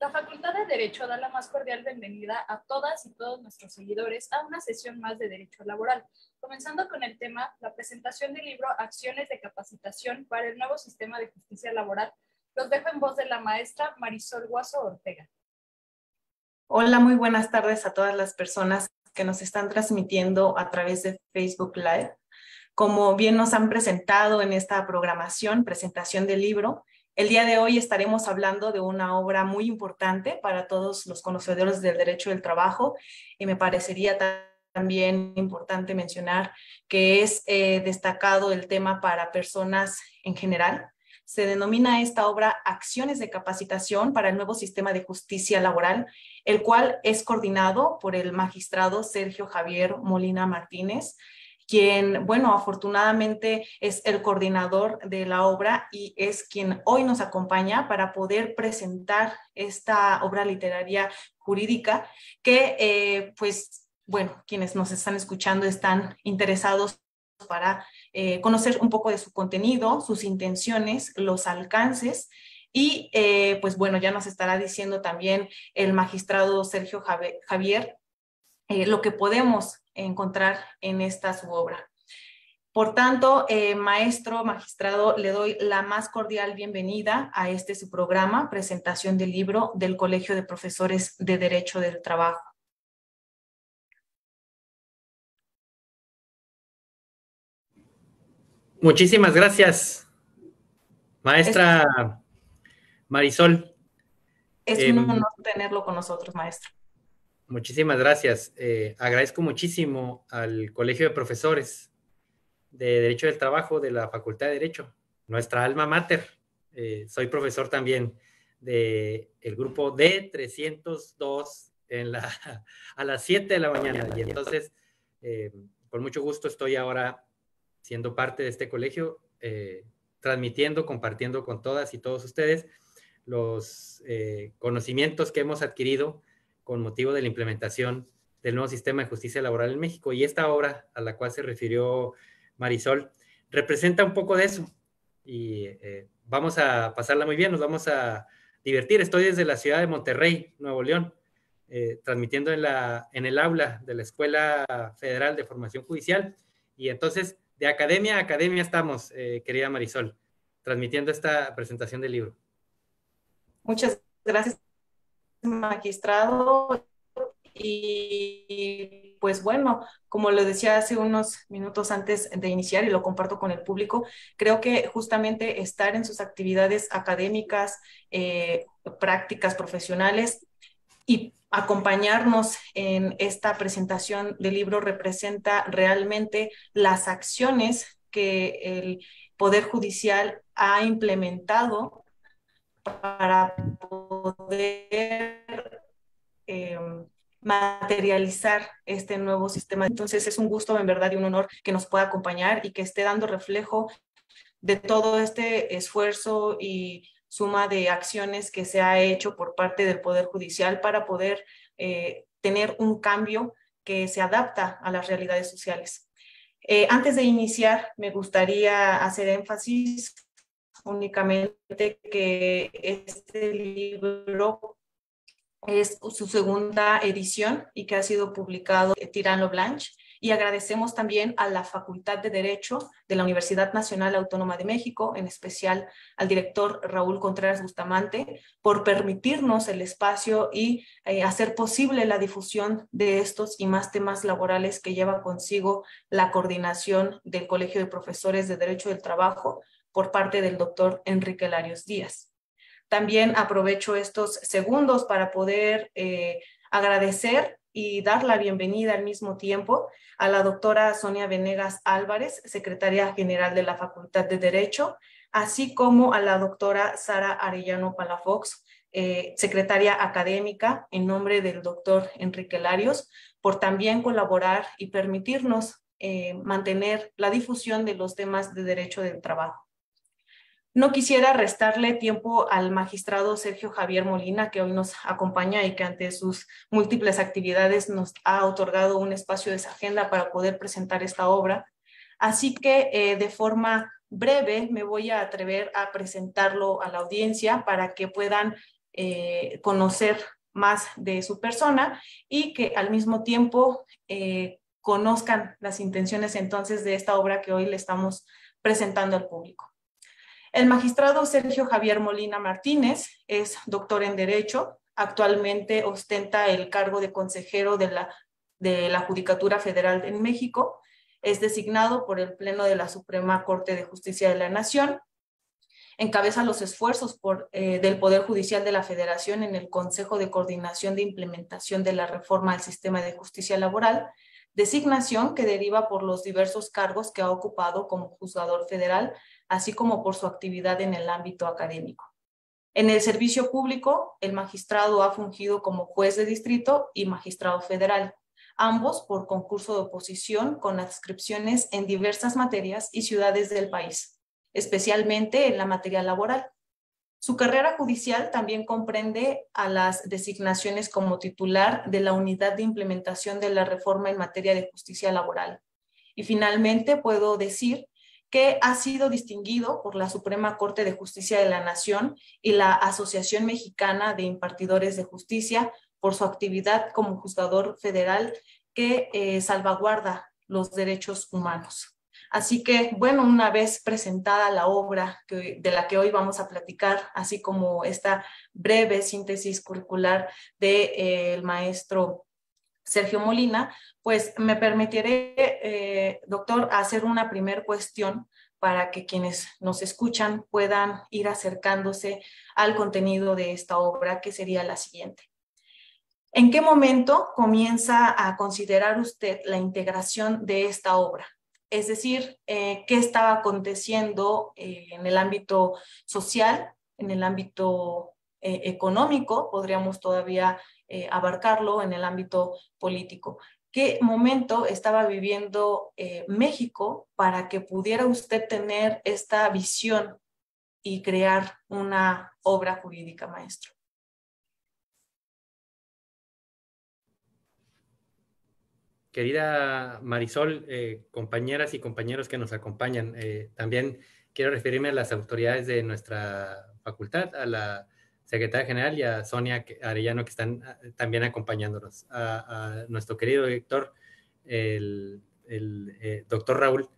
La Facultad de Derecho da la más cordial bienvenida a todas y todos nuestros seguidores a una sesión más de Derecho Laboral, comenzando con el tema la presentación del libro Acciones de capacitación para el nuevo sistema de justicia laboral. Los dejo en voz de la maestra Marisol Guaso Ortega. Hola, muy buenas tardes a todas las personas que nos están transmitiendo a través de Facebook Live. Como bien nos han presentado en esta programación, presentación del libro, el día de hoy estaremos hablando de una obra muy importante para todos los conocedores del derecho del trabajo y me parecería también importante mencionar que es eh, destacado el tema para personas en general. Se denomina esta obra Acciones de Capacitación para el Nuevo Sistema de Justicia Laboral, el cual es coordinado por el magistrado Sergio Javier Molina Martínez, quien, bueno, afortunadamente es el coordinador de la obra y es quien hoy nos acompaña para poder presentar esta obra literaria jurídica que, eh, pues, bueno, quienes nos están escuchando están interesados para eh, conocer un poco de su contenido, sus intenciones, los alcances y eh, pues bueno, ya nos estará diciendo también el magistrado Sergio Javier lo que podemos encontrar en esta su obra. Por tanto, eh, maestro, magistrado, le doy la más cordial bienvenida a este su programa, presentación del libro del Colegio de Profesores de Derecho del Trabajo. Muchísimas gracias, maestra Marisol. Es un em, honor tenerlo con nosotros, maestro. Muchísimas gracias. Eh, agradezco muchísimo al Colegio de Profesores de Derecho del Trabajo de la Facultad de Derecho, nuestra alma mater. Eh, soy profesor también del el grupo D302 en la, a las 7 de la mañana. Y entonces, eh, con mucho gusto estoy ahora siendo parte de este colegio, transmitiendo, compartiendo con todas y todos ustedes los conocimientos que hemos adquirido con motivo de la implementación del nuevo sistema de justicia laboral en México. Y esta obra a la cual se refirió Marisol representa un poco de eso. Y eh, vamos a pasarla muy bien, nos vamos a divertir. Estoy desde la ciudad de Monterrey, Nuevo León, eh, transmitiendo en, la, en el aula de la Escuela Federal de Formación Judicial. Y entonces, de academia a academia estamos, eh, querida Marisol, transmitiendo esta presentación del libro. Muchas gracias magistrado y pues bueno, como lo decía hace unos minutos antes de iniciar y lo comparto con el público, creo que justamente estar en sus actividades académicas, eh, prácticas profesionales y acompañarnos en esta presentación del libro representa realmente las acciones que el Poder Judicial ha implementado para poder em, materializar este nuevo sistema. Entonces es un gusto en verdad y un honor que nos pueda acompañar y que esté dando reflejo de todo este esfuerzo y suma de acciones que se ha hecho por parte del Poder Judicial para poder eh, tener un cambio que se adapta a las realidades sociales. Eh, antes de iniciar, me gustaría hacer énfasis únicamente que este libro es su segunda edición y que ha sido publicado Tirano Blanche. Y agradecemos también a la Facultad de Derecho de la Universidad Nacional Autónoma de México, en especial al director Raúl Contreras Bustamante, por permitirnos el espacio y eh, hacer posible la difusión de estos y más temas laborales que lleva consigo la coordinación del Colegio de Profesores de Derecho del Trabajo por parte del doctor Enrique Larios Díaz. También aprovecho estos segundos para poder eh, agradecer y dar la bienvenida al mismo tiempo a la doctora Sonia Venegas Álvarez, secretaria general de la Facultad de Derecho, así como a la doctora Sara Arellano Palafox, eh, secretaria académica en nombre del doctor Enrique Larios, por también colaborar y permitirnos eh, mantener la difusión de los temas de derecho del trabajo. No quisiera restarle tiempo al magistrado Sergio Javier Molina, que hoy nos acompaña y que ante sus múltiples actividades nos ha otorgado un espacio de esa agenda para poder presentar esta obra. Así que eh, de forma breve me voy a atrever a presentarlo a la audiencia para que puedan eh, conocer más de su persona y que al mismo tiempo eh, conozcan las intenciones entonces de esta obra que hoy le estamos presentando al público. El magistrado Sergio Javier Molina Martínez es doctor en Derecho, actualmente ostenta el cargo de consejero de la, de la Judicatura Federal en México, es designado por el Pleno de la Suprema Corte de Justicia de la Nación encabeza los esfuerzos por, eh, del Poder Judicial de la Federación en el Consejo de Coordinación de Implementación de la Reforma al Sistema de Justicia Laboral, designación que deriva por los diversos cargos que ha ocupado como juzgador federal, así como por su actividad en el ámbito académico. En el servicio público, el magistrado ha fungido como juez de distrito y magistrado federal, ambos por concurso de oposición con adscripciones en diversas materias y ciudades del país especialmente en la materia laboral. Su carrera judicial también comprende a las designaciones como titular de la Unidad de Implementación de la Reforma en materia de justicia laboral. Y finalmente puedo decir que ha sido distinguido por la Suprema Corte de Justicia de la Nación y la Asociación Mexicana de Impartidores de Justicia por su actividad como juzgador federal que eh, salvaguarda los derechos humanos. Así que, bueno, una vez presentada la obra de la que hoy vamos a platicar, así como esta breve síntesis curricular del de, eh, maestro Sergio Molina, pues me permitiré, eh, doctor, hacer una primera cuestión para que quienes nos escuchan puedan ir acercándose al contenido de esta obra, que sería la siguiente. ¿En qué momento comienza a considerar usted la integración de esta obra? es decir, eh, qué estaba aconteciendo eh, en el ámbito social, en el ámbito económico, podríamos todavía abarcarlo en el ámbito político. ¿Qué momento estaba viviendo México para que pudiera usted tener esta visión y crear una obra jurídica, maestro? Querida Marisol, eh, compañeras y compañeros que nos acompañan, eh, también quiero referirme a las autoridades de nuestra facultad, a la secretaria general y a Sonia Arellano, que están ah, también acompañándonos, a, nuestro querido director, el, eh, doctor Raúl.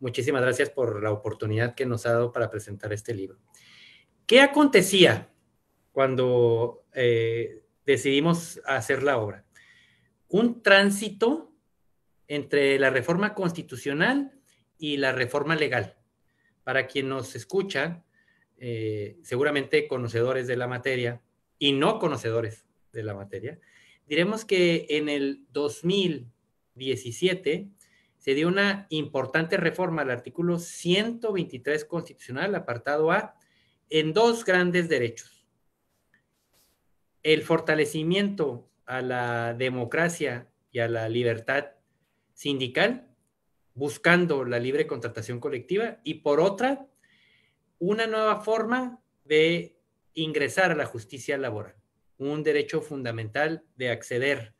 Muchísimas gracias por la oportunidad que nos ha dado para presentar este libro. ¿Qué acontecía cuando decidimos hacer la obra? Un tránsito entre la reforma constitucional y la reforma legal. Para quien nos escucha, eh, seguramente conocedores de la materia y no conocedores de la materia, diremos que en el 2017 se dio una importante reforma al artículo 123 constitucional, apartado A, en dos grandes derechos. El fortalecimiento a la democracia y a la libertad sindical, buscando la libre contratación colectiva, y por otra, una nueva forma de ingresar a la justicia laboral, un derecho fundamental de acceder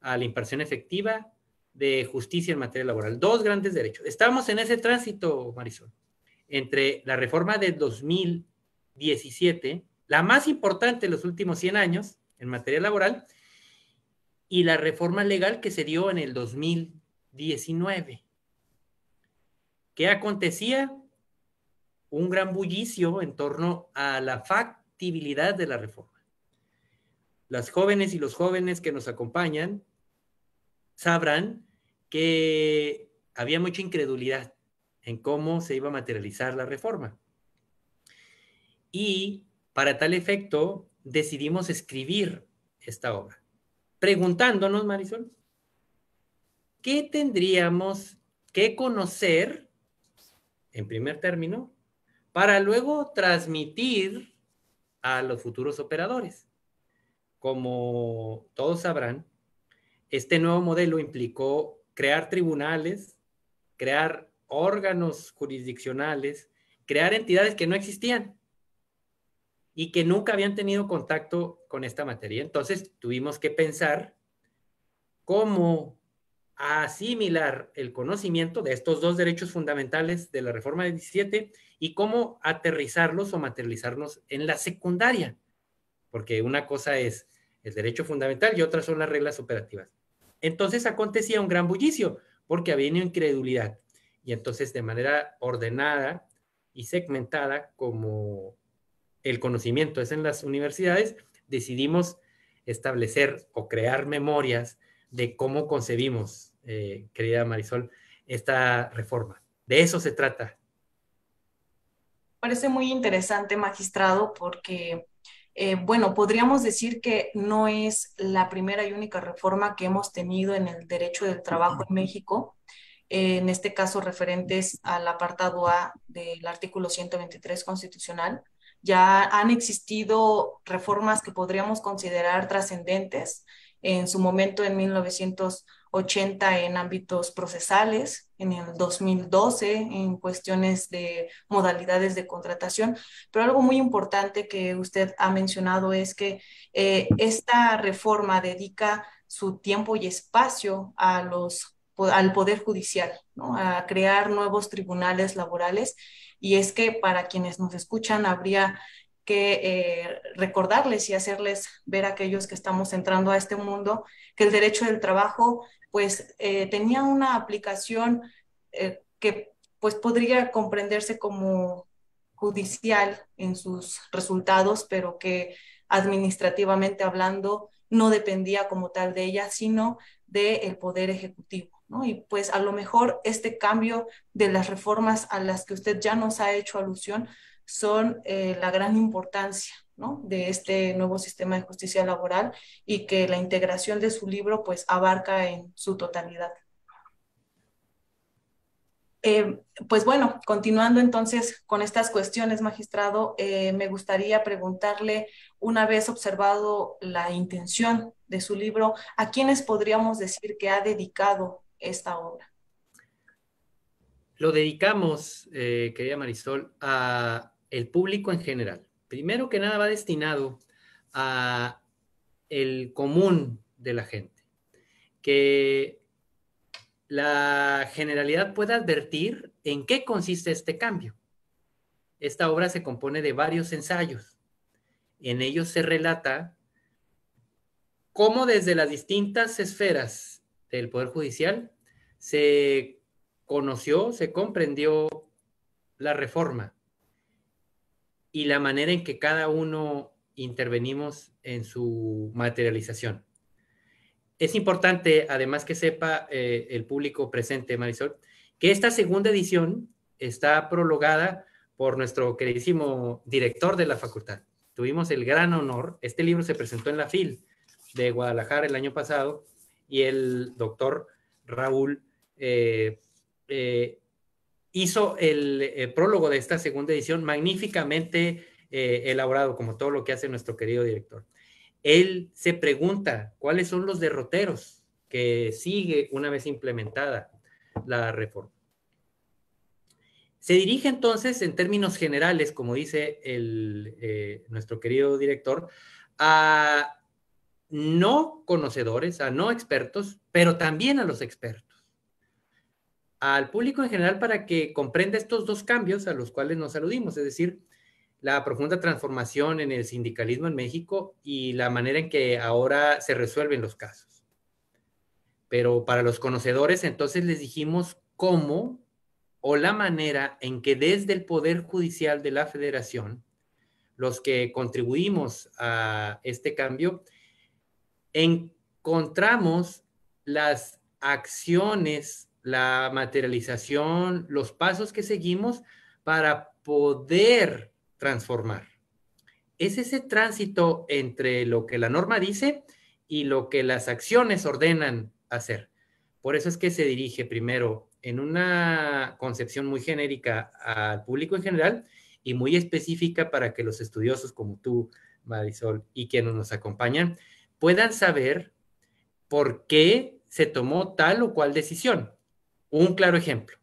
a la impartición efectiva de justicia en materia laboral. Dos grandes derechos. Estamos en ese tránsito, Marisol, entre la reforma del 2017, la más importante de los últimos 100 años en materia laboral, y la reforma legal que se dio en el 2000 19. ¿Qué acontecía? Un gran bullicio en torno a la factibilidad de la reforma. Las jóvenes y los jóvenes que nos acompañan sabrán que había mucha incredulidad en cómo se iba a materializar la reforma. Y para tal efecto decidimos escribir esta obra, preguntándonos, Marisol, ¿qué tendríamos que conocer, en primer término, para luego transmitir a los futuros operadores? Como todos sabrán, este nuevo modelo implicó crear tribunales, crear órganos jurisdiccionales, crear entidades que no existían y que nunca habían tenido contacto con esta materia. Entonces tuvimos que pensar cómo asimilar el conocimiento de estos dos derechos fundamentales de la reforma de 17 y cómo aterrizarlos o materializarlos en la secundaria, porque una cosa es el derecho fundamental y otra son las reglas operativas. Entonces acontecía un gran bullicio, porque había una incredulidad. Y entonces de manera ordenada y segmentada, como el conocimiento es en las universidades, decidimos establecer o crear memorias de cómo concebimos, eh, querida Marisol, esta reforma. De eso se trata. Parece muy interesante, magistrado, porque, eh, bueno, podríamos decir que no es la primera y única reforma que hemos tenido en el derecho del trabajo en México, en este caso referentes al apartado A del artículo 123 constitucional. Ya han existido reformas que podríamos considerar trascendentes, en su momento en 1980 en ámbitos procesales, en el 2012 en cuestiones de modalidades de contratación, pero algo muy importante que usted ha mencionado es que eh, esta reforma dedica su tiempo y espacio a los, al Poder Judicial, ¿no? a crear nuevos tribunales laborales. Y es que para quienes nos escuchan habría que eh, recordarles y hacerles ver a aquellos que estamos entrando a este mundo que el derecho del trabajo pues eh, tenía una aplicación eh, que pues podría comprenderse como judicial en sus resultados, pero que administrativamente hablando no dependía como tal de ella, sino del poder ejecutivo. Y pues a lo mejor este cambio de las reformas a las que usted ya nos ha hecho alusión, son eh, la gran importancia de este nuevo sistema de justicia laboral y que la integración de su libro pues abarca en su totalidad. Eh, pues bueno, continuando entonces con estas cuestiones, magistrado, eh, me gustaría preguntarle, una vez observado la intención de su libro, ¿a quiénes podríamos decir que ha dedicado esta obra? Lo dedicamos, querida Marisol, a el público en general. Primero que nada va destinado a el común de la gente, que la generalidad pueda advertir en qué consiste este cambio. Esta obra se compone de varios ensayos. En ellos se relata cómo desde las distintas esferas del Poder Judicial se conoció, se comprendió la reforma y la manera en que cada uno intervenimos en su materialización. Es importante, además que sepa eh, el público presente, Marisol, que esta segunda edición está prologada por nuestro queridísimo director de la facultad. Tuvimos el gran honor, este libro se presentó en la FIL de Guadalajara el año pasado y el doctor Raúl eh, eh, hizo el, prólogo de esta segunda edición magníficamente eh, elaborado, como todo lo que hace nuestro querido director. Él se pregunta cuáles son los derroteros que sigue una vez implementada la reforma. Se dirige entonces, en términos generales, como dice eh, nuestro querido director, a no conocedores, a no expertos, pero también a los expertos al público en general para que comprenda estos dos cambios a los cuales nos aludimos, es decir, la profunda transformación en el sindicalismo en México y la manera en que ahora se resuelven los casos. Pero para los conocedores, entonces les dijimos cómo o la manera en que desde el Poder Judicial de la Federación, los que contribuimos a este cambio, encontramos las acciones la materialización, los pasos que seguimos para poder transformar. Es ese tránsito entre lo que la norma dice y lo que las acciones ordenan hacer. Por eso es que se dirige primero en una concepción muy genérica al público en general y muy específica para que los estudiosos como tú, Marisol, y quienes nos acompañan, puedan saber por qué se tomó tal o cual decisión. Un claro ejemplo.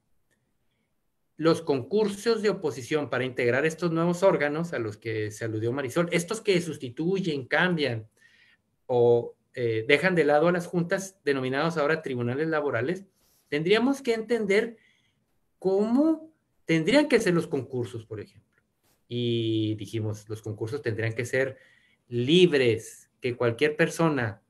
Los concursos de oposición para integrar estos nuevos órganos a los que se aludió Marisol, estos que sustituyen, cambian o eh, dejan de lado a las juntas denominadas ahora tribunales laborales, tendríamos que entender cómo tendrían que ser los concursos, por ejemplo. Y dijimos, los concursos tendrían que ser libres, que cualquier persona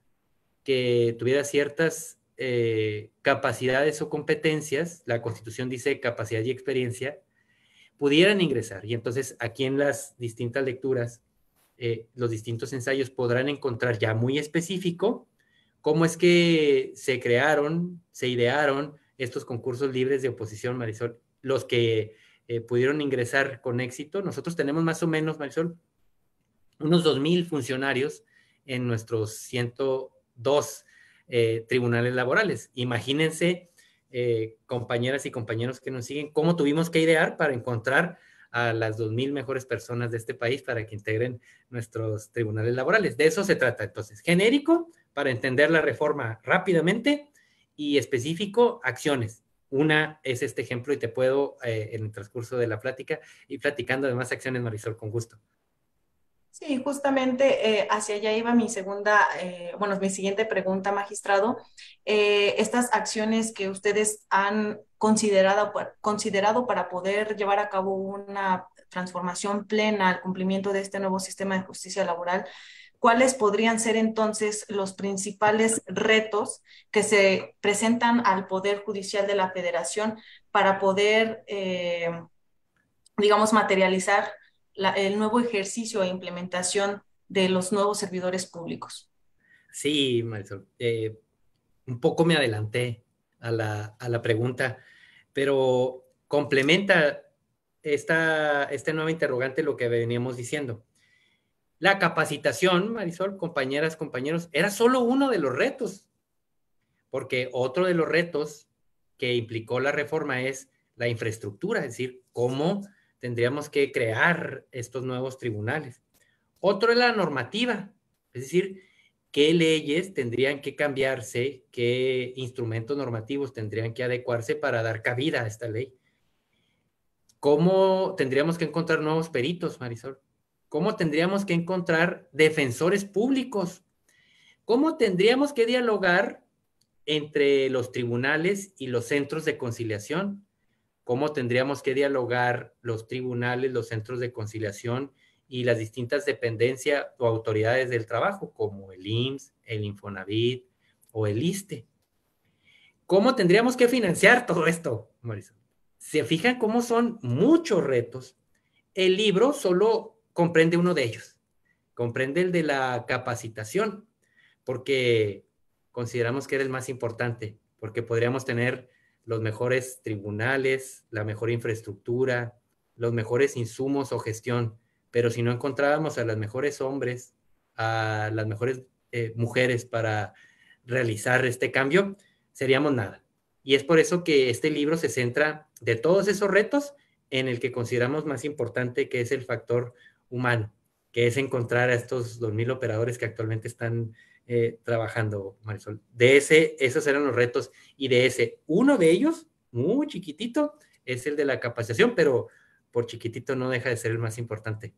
que tuviera ciertas eh, capacidades o competencias, la Constitución dice capacidad y experiencia, pudieran ingresar. Y entonces aquí en las distintas lecturas, eh, los distintos ensayos podrán encontrar ya muy específico cómo es que se crearon, se idearon estos concursos libres de oposición, Marisol, los que eh, pudieron ingresar con éxito. Nosotros tenemos más o menos, Marisol, unos 2.000 funcionarios en nuestros 102 eh, tribunales laborales. Imagínense, eh, compañeras y compañeros que nos siguen, cómo tuvimos que idear para encontrar a las 2.000 mejores personas de este país para que integren nuestros tribunales laborales. De eso se trata. Entonces, genérico, para entender la reforma rápidamente, y específico, acciones. Una es este ejemplo y te puedo, eh, en el transcurso de la plática, ir platicando de más acciones, Marisol, con gusto. Sí, justamente eh, hacia allá iba mi segunda, eh, bueno, mi siguiente pregunta, magistrado. Eh, estas acciones que ustedes han considerado, considerado para poder llevar a cabo una transformación plena al cumplimiento de este nuevo sistema de justicia laboral, ¿cuáles podrían ser entonces los principales retos que se presentan al Poder Judicial de la Federación para poder, digamos, materializar el nuevo ejercicio e implementación de los nuevos servidores públicos. Sí, Marisol, eh, un poco me adelanté a la, pregunta, pero complementa esta, este nuevo interrogante lo que veníamos diciendo. La capacitación, Marisol, compañeras, compañeros, era solo uno de los retos, porque otro de los retos que implicó la reforma es la infraestructura, es decir, cómo tendríamos que crear estos nuevos tribunales. Otro es la normativa, es decir, qué leyes tendrían que cambiarse, qué instrumentos normativos tendrían que adecuarse para dar cabida a esta ley. ¿Cómo tendríamos que encontrar nuevos peritos, Marisol? ¿Cómo tendríamos que encontrar defensores públicos? ¿Cómo tendríamos que dialogar entre los tribunales y los centros de conciliación? Cómo tendríamos que dialogar los tribunales, los centros de conciliación y las distintas dependencias o autoridades del trabajo, como el IMSS, el Infonavit o el ISTE. ¿Cómo tendríamos que financiar todo esto, Marisol? Se fijan cómo son muchos retos. El libro solo comprende uno de ellos, comprende el de la capacitación, porque consideramos que era el más importante, porque podríamos tener los mejores tribunales, la mejor infraestructura, los mejores insumos o gestión, pero si no encontrábamos a las mejores hombres, a las mejores eh, mujeres para realizar este cambio, seríamos nada. Y es por eso que este libro se centra de todos esos retos en el que consideramos más importante que es el factor humano, que es encontrar a estos 2.000 operadores que actualmente están eh, trabajando, Marisol. De ese, esos eran los retos y de ese, uno de ellos, muy chiquitito, es el de la capacitación, pero por chiquitito no deja de ser el más importante.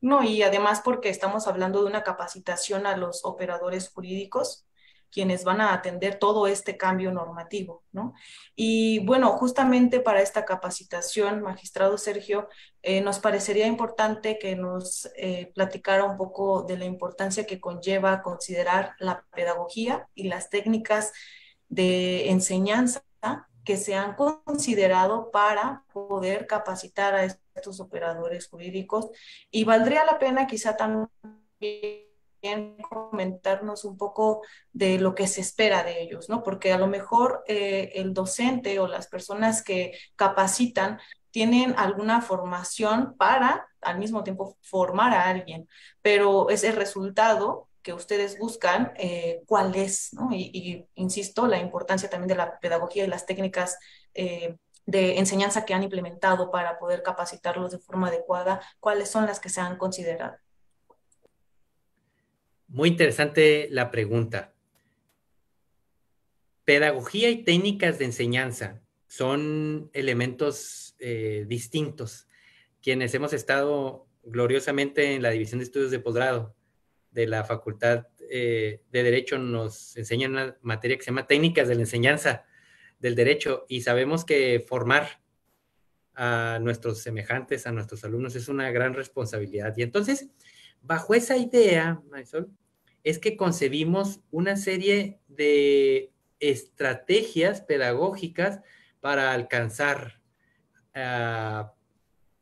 No, y además porque estamos hablando de una capacitación a los operadores jurídicos quienes van a atender todo este cambio normativo, ¿no? Y bueno, justamente para esta capacitación, magistrado Sergio, eh, nos parecería importante que nos eh, platicara un poco de la importancia que conlleva considerar la pedagogía y las técnicas de enseñanza que se han considerado para poder capacitar a estos operadores jurídicos y valdría la pena quizá también comentarnos un poco de lo que se espera de ellos, ¿no? Porque a lo mejor eh, el docente o las personas que capacitan tienen alguna formación para al mismo tiempo formar a alguien, pero ese resultado que ustedes buscan, eh, ¿cuál es? ¿no? Y, insisto, la importancia también de la pedagogía y las técnicas eh, de enseñanza que han implementado para poder capacitarlos de forma adecuada, ¿cuáles son las que se han considerado? Muy interesante la pregunta. Pedagogía y técnicas de enseñanza son elementos eh, distintos. Quienes hemos estado gloriosamente en la División de Estudios de Posgrado de la Facultad eh, de Derecho nos enseñan una materia que se llama técnicas de la enseñanza del derecho y sabemos que formar a nuestros semejantes, a nuestros alumnos, es una gran responsabilidad. Y entonces, bajo esa idea, es que concebimos una serie de estrategias pedagógicas para alcanzar, a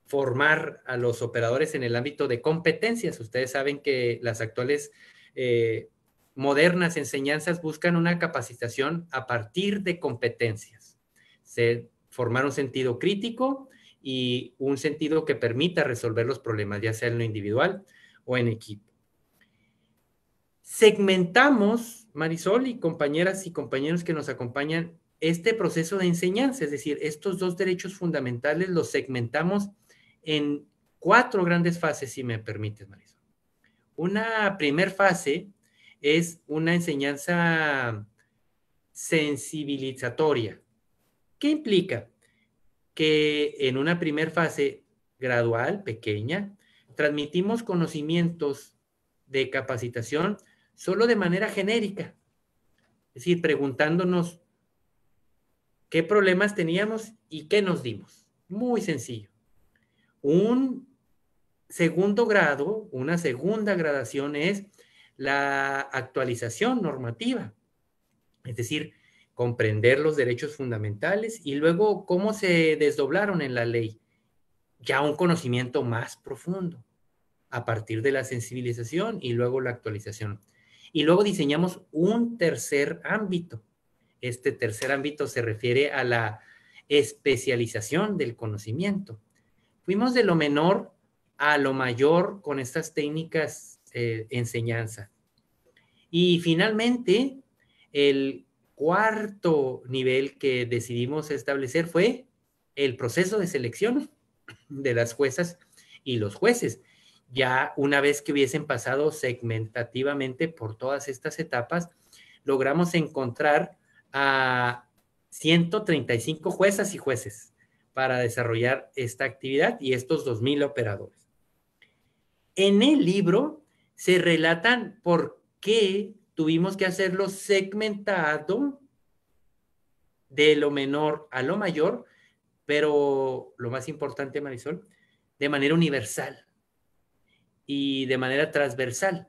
formar a los operadores en el ámbito de competencias. Ustedes saben que las actuales eh, modernas enseñanzas buscan una capacitación a partir de competencias. Se, formar un sentido crítico y un sentido que permita resolver los problemas, ya sea en lo individual o en equipo. Segmentamos, Marisol y compañeras y compañeros que nos acompañan, este proceso de enseñanza, es decir, estos dos derechos fundamentales los segmentamos en cuatro grandes fases, si me permites, Marisol. Una primer fase es una enseñanza sensibilizatoria. ¿Qué implica? Que en una primera fase gradual, pequeña, transmitimos conocimientos de capacitación solo de manera genérica. Es decir, preguntándonos qué problemas teníamos y qué nos dimos. Muy sencillo. Un segundo grado, una segunda gradación es la actualización normativa. Es decir, comprender los derechos fundamentales y luego cómo se desdoblaron en la ley. Ya un conocimiento más profundo a partir de la sensibilización y luego la actualización. Y luego diseñamos un tercer ámbito. Este tercer ámbito se refiere a la especialización del conocimiento. Fuimos de lo menor a lo mayor con estas técnicas eh, enseñanza. Y finalmente, el cuarto nivel que decidimos establecer fue el proceso de selección de las juezas y los jueces. Ya una vez que hubiesen pasado segmentativamente por todas estas etapas, logramos encontrar a 135 juezas y jueces para desarrollar esta actividad y estos 2.000 operadores. En el libro se relatan por qué tuvimos que hacerlo segmentado de lo menor a lo mayor, pero lo más importante, Marisol, de manera universal y de manera transversal.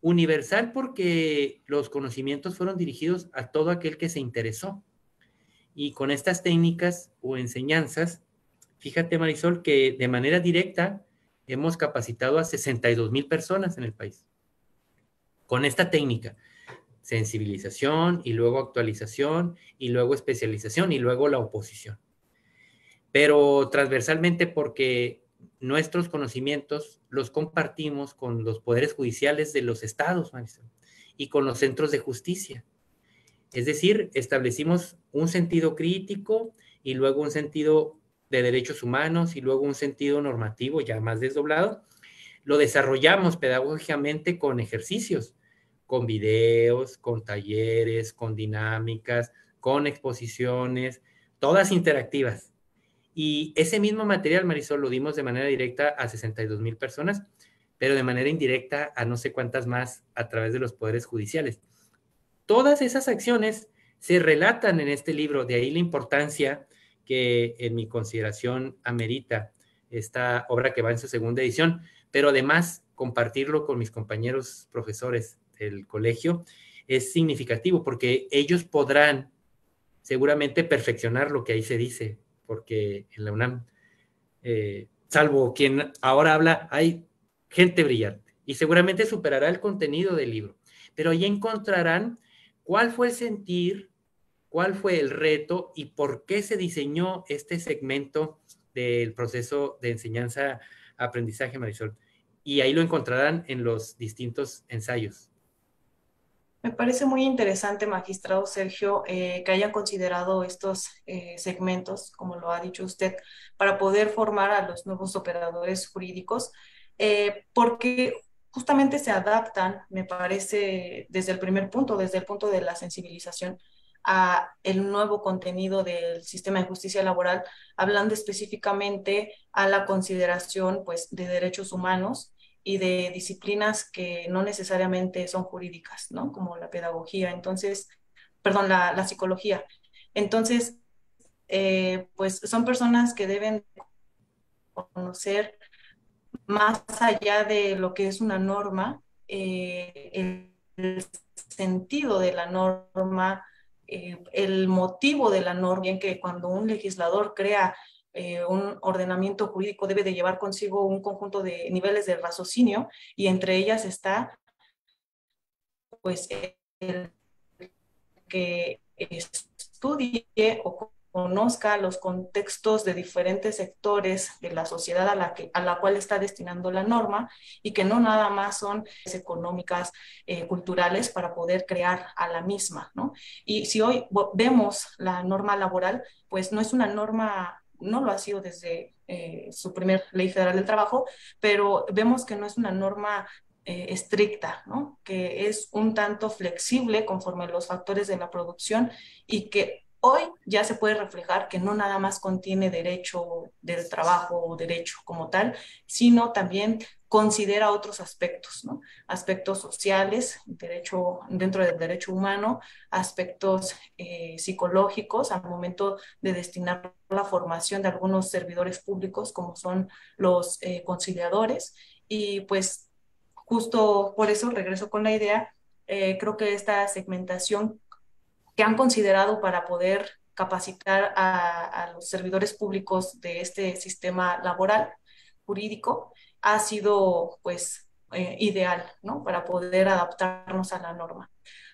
Universal porque los conocimientos fueron dirigidos a todo aquel que se interesó. Y con estas técnicas o enseñanzas, fíjate Marisol, que de manera directa hemos capacitado a 62 mil personas en el país con esta técnica. Sensibilización y luego actualización y luego especialización y luego la oposición. Pero transversalmente porque nuestros conocimientos los compartimos con los poderes judiciales de los estados y con los centros de justicia. Es decir, establecimos un sentido crítico y luego un sentido de derechos humanos y luego un sentido normativo ya más desdoblado. Lo desarrollamos pedagógicamente con ejercicios con videos, con talleres, con dinámicas, con exposiciones, todas interactivas. Y ese mismo material, Marisol, lo dimos de manera directa a 62 mil personas, pero de manera indirecta a no sé cuántas más a través de los poderes judiciales. Todas esas acciones se relatan en este libro, de ahí la importancia que en mi consideración amerita esta obra que va en su segunda edición, pero además compartirlo con mis compañeros profesores el colegio, es significativo porque ellos podrán seguramente perfeccionar lo que ahí se dice, porque en la UNAM, eh, salvo quien ahora habla, hay gente brillante y seguramente superará el contenido del libro, pero ahí encontrarán cuál fue el sentir, cuál fue el reto y por qué se diseñó este segmento del proceso de enseñanza-aprendizaje, Marisol. Y ahí lo encontrarán en los distintos ensayos. Me parece muy interesante, magistrado Sergio, eh, que hayan considerado estos eh, segmentos, como lo ha dicho usted, para poder formar a los nuevos operadores jurídicos, eh, porque justamente se adaptan, me parece, desde el primer punto, desde el punto de la sensibilización a el nuevo contenido del sistema de justicia laboral, hablando específicamente a la consideración pues, de derechos humanos y de disciplinas que no necesariamente son jurídicas, ¿no? Como la pedagogía, entonces, perdón, la, psicología. Entonces, eh, pues son personas que deben conocer más allá de lo que es una norma, eh, el sentido de la norma, eh, el motivo de la norma, en que cuando un legislador crea eh, un ordenamiento jurídico debe de llevar consigo un conjunto de niveles de raciocinio y entre ellas está pues el que estudie o conozca los contextos de diferentes sectores de la sociedad a la, que, a la cual está destinando la norma y que no nada más son económicas, eh, culturales para poder crear a la misma, ¿no? Y si hoy vemos la norma laboral, pues no es una norma, no lo ha sido desde eh, su primer ley federal del trabajo, pero vemos que no es una norma eh, estricta, ¿no? que es un tanto flexible conforme los factores de la producción y que hoy ya se puede reflejar que no nada más contiene derecho del trabajo o derecho como tal, sino también considera otros aspectos, aspectos sociales, derecho, dentro del derecho humano, aspectos eh, psicológicos al momento de destinar la formación de algunos servidores públicos como son los eh, conciliadores. Y pues justo por eso regreso con la idea, eh, creo que esta segmentación que han considerado para poder capacitar a, los servidores públicos de este sistema laboral jurídico ha sido pues eh, ideal, ¿no? Para poder adaptarnos a la norma.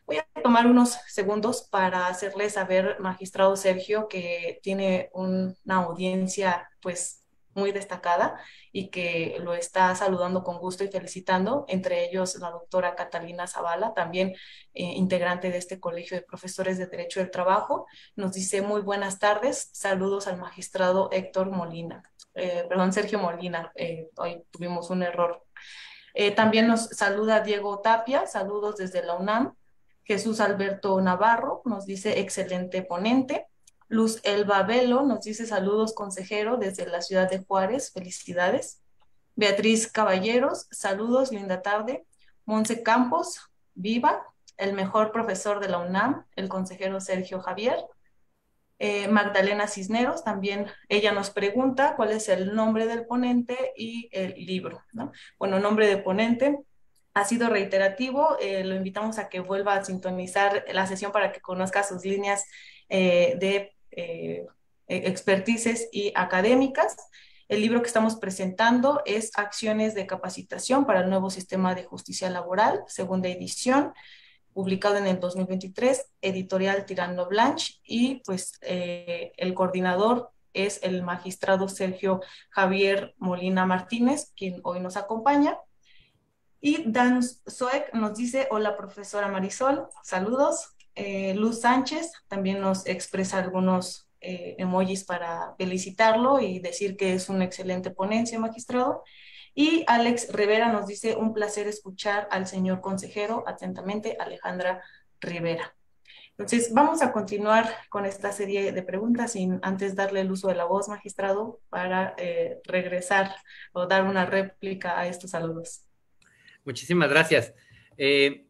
Voy a tomar unos segundos para hacerle saber, magistrado Sergio, que tiene una audiencia pues muy destacada y que lo está saludando con gusto y felicitando, entre ellos la doctora Catalina Zavala, también eh, integrante de este Colegio de Profesores de Derecho del Trabajo. Nos dice muy buenas tardes, saludos al magistrado Héctor Molina, eh, perdón, Sergio Molina, eh, hoy tuvimos un error. también nos saluda Diego Tapia, saludos desde la UNAM. Jesús Alberto Navarro nos dice excelente ponente. Luz Elba Velo nos dice saludos, consejero, desde la ciudad de Juárez. Felicidades. Beatriz Caballeros, saludos, linda tarde. Monse Campos, viva. El mejor profesor de la UNAM, el consejero Sergio Javier. Eh, Magdalena Cisneros, también ella nos pregunta cuál es el nombre del ponente y el libro. ¿no? Bueno, nombre de ponente, ha sido reiterativo. Eh, lo invitamos a que vuelva a sintonizar la sesión para que conozca sus líneas eh, de eh, expertices y académicas. El libro que estamos presentando es Acciones de capacitación para el nuevo sistema de justicia laboral, segunda edición, publicado en el 2023, editorial Tirando Blanche, y pues eh, el coordinador es el magistrado Sergio Javier Molina Martínez, quien hoy nos acompaña. Y Dan Soek nos dice, hola profesora Marisol, saludos. Eh, Luz Sánchez también nos expresa algunos eh, emojis para felicitarlo y decir que es una excelente ponencia, magistrado. Y Alex Rivera nos dice, un placer escuchar al señor consejero. Atentamente, Alejandra Rivera. Entonces, vamos a continuar con esta serie de preguntas sin antes darle el uso de la voz, magistrado, para eh, regresar o dar una réplica a estos saludos. Muchísimas gracias. me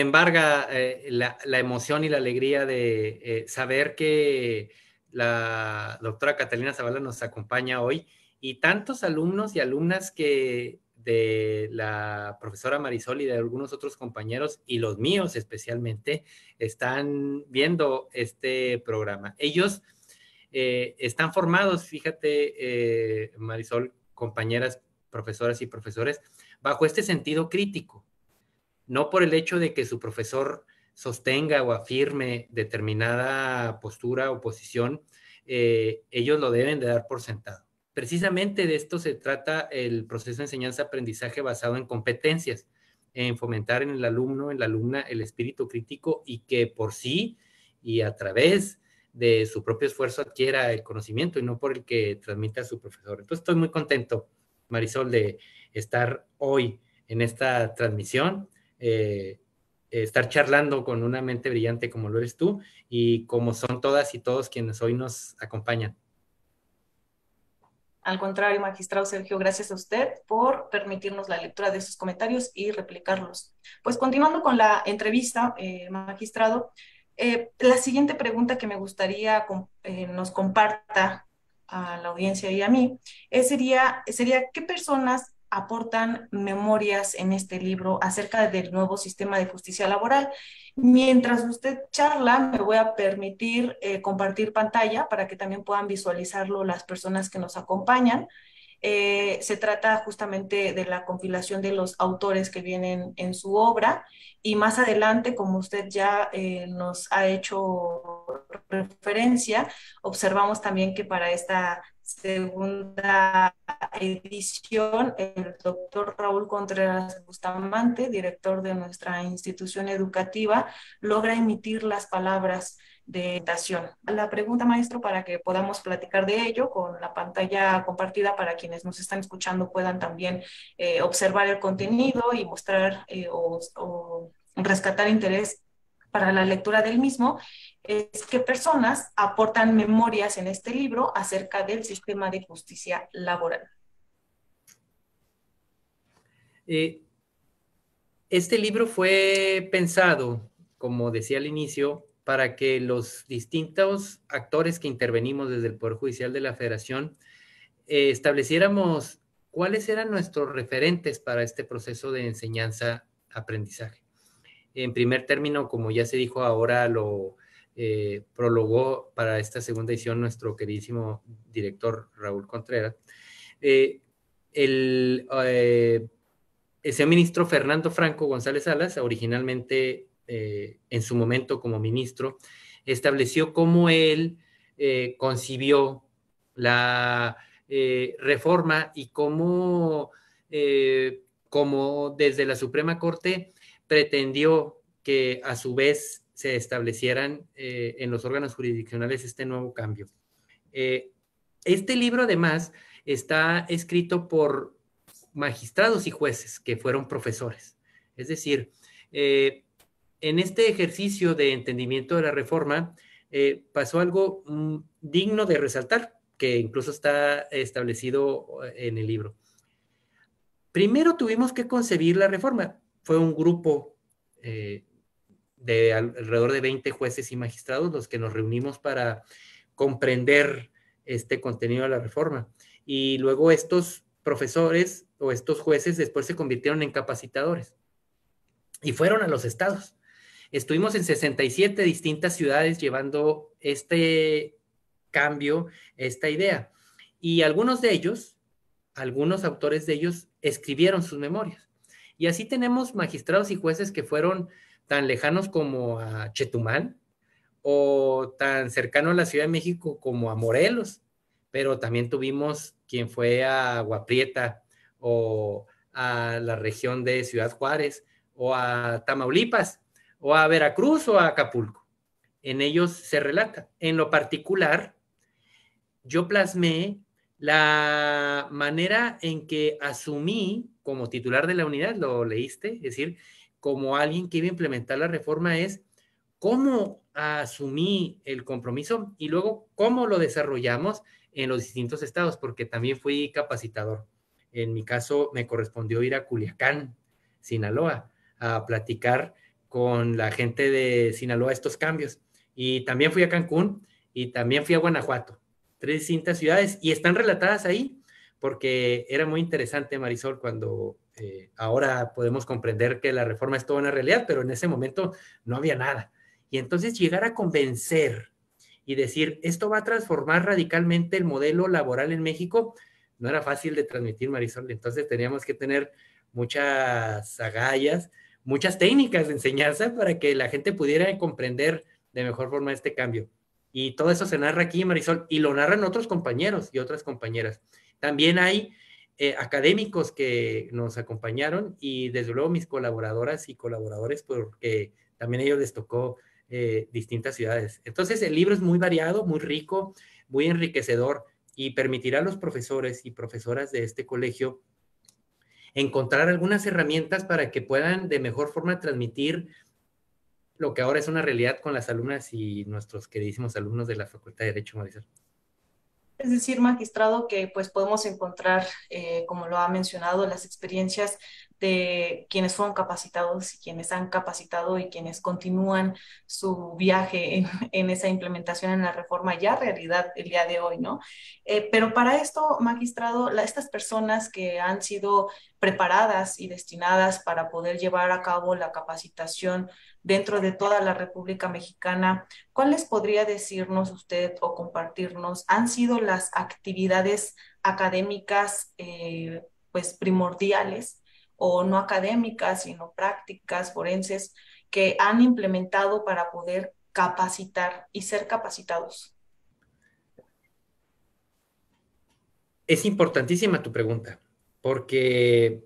embarga eh, la, emoción y la alegría de eh, saber que la doctora Catalina Zavala nos acompaña hoy y tantos alumnos y alumnas que de la profesora Marisol y de algunos otros compañeros y los míos especialmente están viendo este programa. Ellos eh, están formados, fíjate, Marisol, compañeras, profesoras y profesores, bajo este sentido crítico no por el hecho de que su profesor sostenga o afirme determinada postura o posición, eh, ellos lo deben de dar por sentado. Precisamente de esto se trata el proceso de enseñanza-aprendizaje basado en competencias, en fomentar en el alumno, en la alumna, el espíritu crítico y que por sí y a través de su propio esfuerzo adquiera el conocimiento y no por el que transmite a su profesor. Entonces estoy muy contento, Marisol, de estar hoy en esta transmisión eh, estar charlando con una mente brillante como lo eres tú y como son todas y todos quienes hoy nos acompañan. Al contrario, magistrado Sergio, gracias a usted por permitirnos la lectura de sus comentarios y replicarlos. Pues continuando con la entrevista, eh, magistrado, eh, la siguiente pregunta que me gustaría nos comparta a la audiencia y a mí, sería, sería qué personas aportan memorias en este libro acerca del nuevo sistema de justicia laboral. Mientras usted charla, me voy a permitir eh, compartir pantalla para que también puedan visualizarlo las personas que nos acompañan. Eh, se trata justamente de la compilación de los autores que vienen en su obra y más adelante, como usted ya eh, nos ha hecho referencia, observamos también que para esta segunda edición, el doctor Raúl Contreras Bustamante, director de nuestra institución educativa, logra emitir las palabras de estación. La pregunta, maestro, para que podamos platicar de ello con la pantalla compartida para quienes nos están escuchando puedan también eh, observar el contenido y mostrar eh, o rescatar interés para la lectura del mismo es que personas aportan memorias en este libro acerca del sistema de justicia laboral. Eh, este libro fue pensado, como decía al inicio, para que los distintos actores que intervenimos desde el Poder Judicial de la Federación eh, estableciéramos cuáles eran nuestros referentes para este proceso de enseñanza-aprendizaje. En primer término, como ya se dijo ahora, lo eh, prologó para esta segunda edición nuestro queridísimo director Raúl Contreras. Eh, el, eh, ministro Fernando Franco González Salas, originalmente en su momento como ministro, estableció cómo él concibió la reforma y cómo, como desde la Suprema Corte pretendió que a su vez se establecieran eh, en los órganos jurisdiccionales este nuevo cambio. Eh, este libro además está escrito por magistrados y jueces que fueron profesores. Es decir, eh, en este ejercicio de entendimiento de la reforma pasó algo mm, digno de resaltar, que incluso está establecido en el libro. Primero tuvimos que concebir la reforma fue un grupo eh, de alrededor de 20 jueces y magistrados los que nos reunimos para comprender este contenido de la reforma. Y luego estos profesores o estos jueces después se convirtieron en capacitadores y fueron a los estados. Estuvimos en 67 distintas ciudades llevando este cambio, esta idea. Y algunos de ellos, algunos autores de ellos, escribieron sus memorias. Y así tenemos magistrados y jueces que fueron tan lejanos como a Chetumal o tan cercano a la Ciudad de México como a Morelos, pero también tuvimos quien fue a Guaprieta o a la región de Ciudad Juárez o a Tamaulipas o a Veracruz o a Acapulco. En ellos se relata. En lo particular, yo plasmé la manera en que asumí como titular de la unidad, lo leíste, es decir, como alguien que iba a implementar la reforma es cómo asumí el compromiso y luego cómo lo desarrollamos en los distintos estados, porque también fui capacitador. En mi caso me correspondió ir a Culiacán, Sinaloa, a platicar con la gente de Sinaloa estos cambios. Y también fui a Cancún y también fui a Guanajuato, tres distintas ciudades, y están relatadas ahí porque era muy interesante, Marisol, cuando eh, ahora podemos comprender que la reforma es toda una realidad, pero en ese momento no había nada. Y entonces llegar a convencer y decir, esto va a transformar radicalmente el modelo laboral en México, no era fácil de transmitir, Marisol. Entonces teníamos que tener muchas agallas, muchas técnicas de enseñanza para que la gente pudiera comprender de mejor forma este cambio. Y todo eso se narra aquí, Marisol, y lo narran otros compañeros y otras compañeras. También hay eh, académicos que nos acompañaron y desde luego mis colaboradoras y colaboradores, porque también a ellos les tocó eh, distintas ciudades. Entonces el libro es muy variado, muy rico, muy enriquecedor y permitirá a los profesores y profesoras de este colegio encontrar algunas herramientas para que puedan de mejor forma transmitir lo que ahora es una realidad con las alumnas y nuestros queridísimos alumnos de la Facultad de Derecho, Marisol. Es decir, magistrado, que pues podemos encontrar, eh, como lo ha mencionado, las experiencias de quienes fueron capacitados y quienes han capacitado y quienes continúan su viaje en, esa implementación en la reforma ya realidad el día de hoy, ¿no? Eh, pero para esto, magistrado, estas personas que han sido preparadas y destinadas para poder llevar a cabo la capacitación dentro de toda la República Mexicana, ¿cuáles podría decirnos usted o compartirnos han sido las actividades académicas eh, pues primordiales o no académicas, sino prácticas forenses que han implementado para poder capacitar y ser capacitados? Es importantísima tu pregunta, porque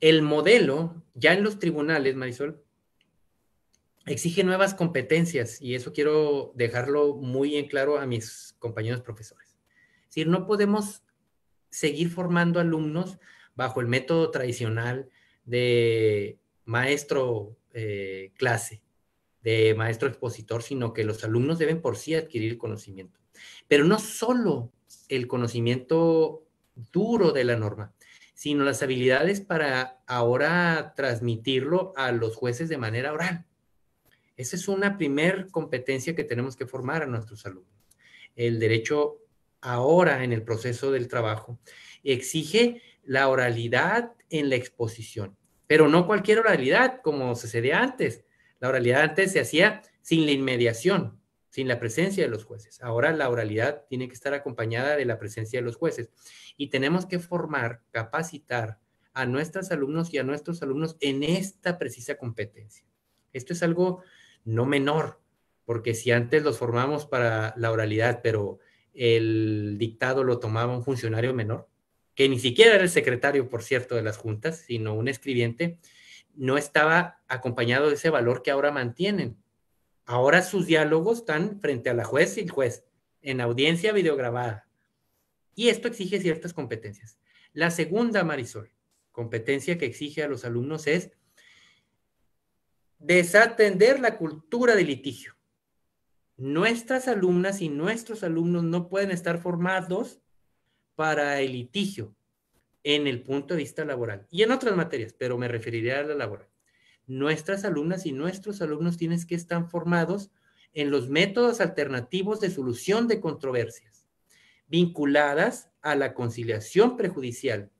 el modelo ya en los tribunales, Marisol, exige nuevas competencias y eso quiero dejarlo muy en claro a mis compañeros profesores. Es decir, no podemos seguir formando alumnos bajo el método tradicional de maestro eh, clase, de maestro expositor, sino que los alumnos deben por sí adquirir conocimiento. Pero no solo el conocimiento duro de la norma, sino las habilidades para ahora transmitirlo a los jueces de manera oral. Esa es una primer competencia que tenemos que formar a nuestros alumnos. El derecho ahora en el proceso del trabajo exige la oralidad en la exposición, pero no cualquier oralidad como sucedía antes. La oralidad antes se hacía sin la inmediación, sin la presencia de los jueces. Ahora la oralidad tiene que estar acompañada de la presencia de los jueces y tenemos que formar, capacitar a nuestros alumnos y a nuestros alumnos en esta precisa competencia. Esto es algo no menor, porque si antes los formamos para la oralidad, pero el dictado lo tomaba un funcionario menor, que ni siquiera era el secretario, por cierto, de las juntas, sino un escribiente, no estaba acompañado de ese valor que ahora mantienen. Ahora sus diálogos están frente a la juez y el juez, en audiencia videograbada. Y esto exige ciertas competencias. La segunda, Marisol, competencia que exige a los alumnos es desatender la cultura del litigio. Nuestras alumnas y nuestros alumnos no pueden estar formados para el litigio en el punto de vista laboral y en otras materias, pero me referiré a la laboral. Nuestras alumnas y nuestros alumnos tienen que estar formados en los métodos alternativos de solución de controversias, vinculadas a la conciliación prejudicial,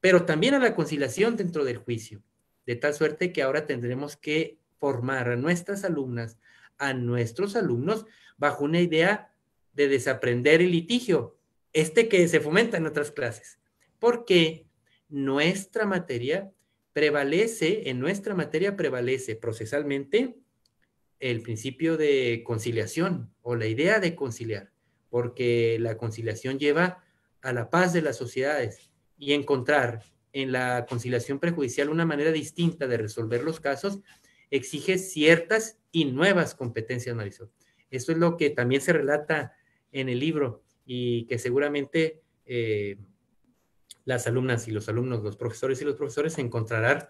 pero también a la conciliación dentro del juicio, de tal suerte que ahora tendremos que formar a nuestras alumnas, a nuestros alumnos, bajo una idea de desaprender el litigio, este que se fomenta en otras clases, porque nuestra materia prevalece, en nuestra materia prevalece procesalmente el principio de conciliación o la idea de conciliar, porque la conciliación lleva a la paz de las sociedades y encontrar en la conciliación prejudicial una manera distinta de resolver los casos exige ciertas y nuevas competencias, Marisol. Eso es lo que también se relata en el libro y que seguramente eh, las alumnas y los alumnos, los profesores y los profesores encontrarán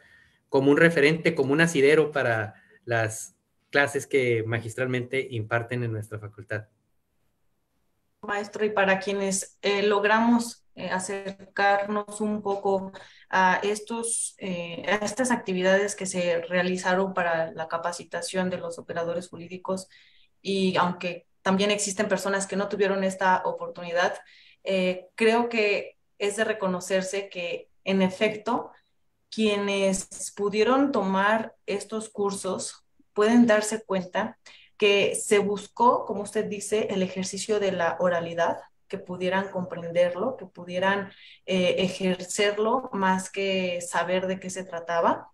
como un referente, como un asidero para las clases que magistralmente imparten en nuestra facultad. Maestro, y para quienes eh, logramos eh, acercarnos un poco a, estos, a estas actividades que se realizaron para la capacitación de los operadores jurídicos, y aunque también existen personas que no tuvieron esta oportunidad. Eh, creo que es de reconocerse que, en efecto, quienes pudieron tomar estos cursos pueden darse cuenta que se buscó, como usted dice, el ejercicio de la oralidad, que pudieran comprenderlo, que pudieran eh, ejercerlo más que saber de qué se trataba.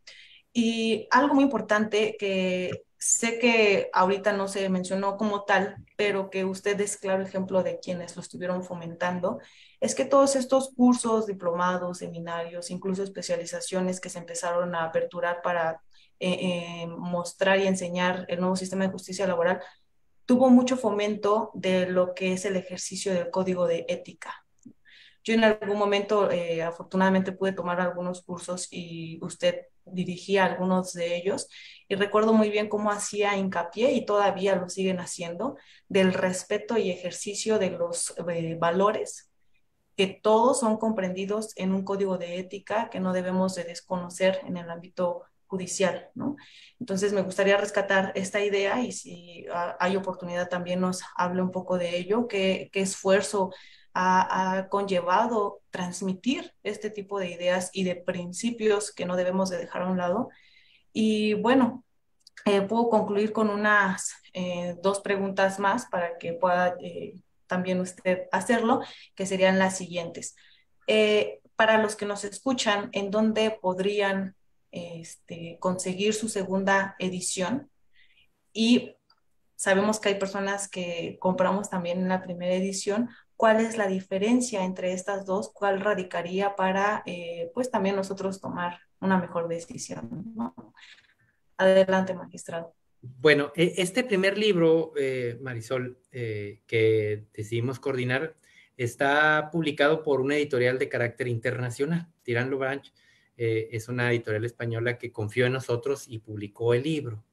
Y algo muy importante que sé que ahorita no se mencionó como tal, pero que usted es claro ejemplo de quienes lo estuvieron fomentando, es que todos estos cursos, diplomados, seminarios, incluso especializaciones que se empezaron a aperturar para eh, eh, mostrar y enseñar el nuevo sistema de justicia laboral, tuvo mucho fomento de lo que es el ejercicio del código de ética. Yo en algún momento, eh, afortunadamente, pude tomar algunos cursos y usted dirigía algunos de ellos y recuerdo muy bien cómo hacía hincapié y todavía lo siguen haciendo del respeto y ejercicio de los eh, valores que todos son comprendidos en un código de ética que no debemos de desconocer en el ámbito judicial, ¿no? Entonces me gustaría rescatar esta idea y si hay oportunidad también nos hable un poco de ello, qué, qué esfuerzo ha, ha, conllevado transmitir este tipo de ideas y de principios que no debemos de dejar a un lado. Y bueno, eh, puedo concluir con unas eh, dos preguntas más para que pueda eh, también usted hacerlo, que serían las siguientes. Eh, para los que nos escuchan, ¿en dónde podrían este, conseguir su segunda edición? Y sabemos que hay personas que compramos también la primera edición. ¿Cuál es la diferencia entre estas dos? ¿Cuál radicaría para, eh, pues, también nosotros tomar una mejor decisión? Adelante, magistrado. Bueno, e, este primer libro, eh, Marisol, eh, que decidimos coordinar, está publicado por una editorial de carácter internacional. Tirando Branch eh, es una editorial española que confió en nosotros y publicó el libro.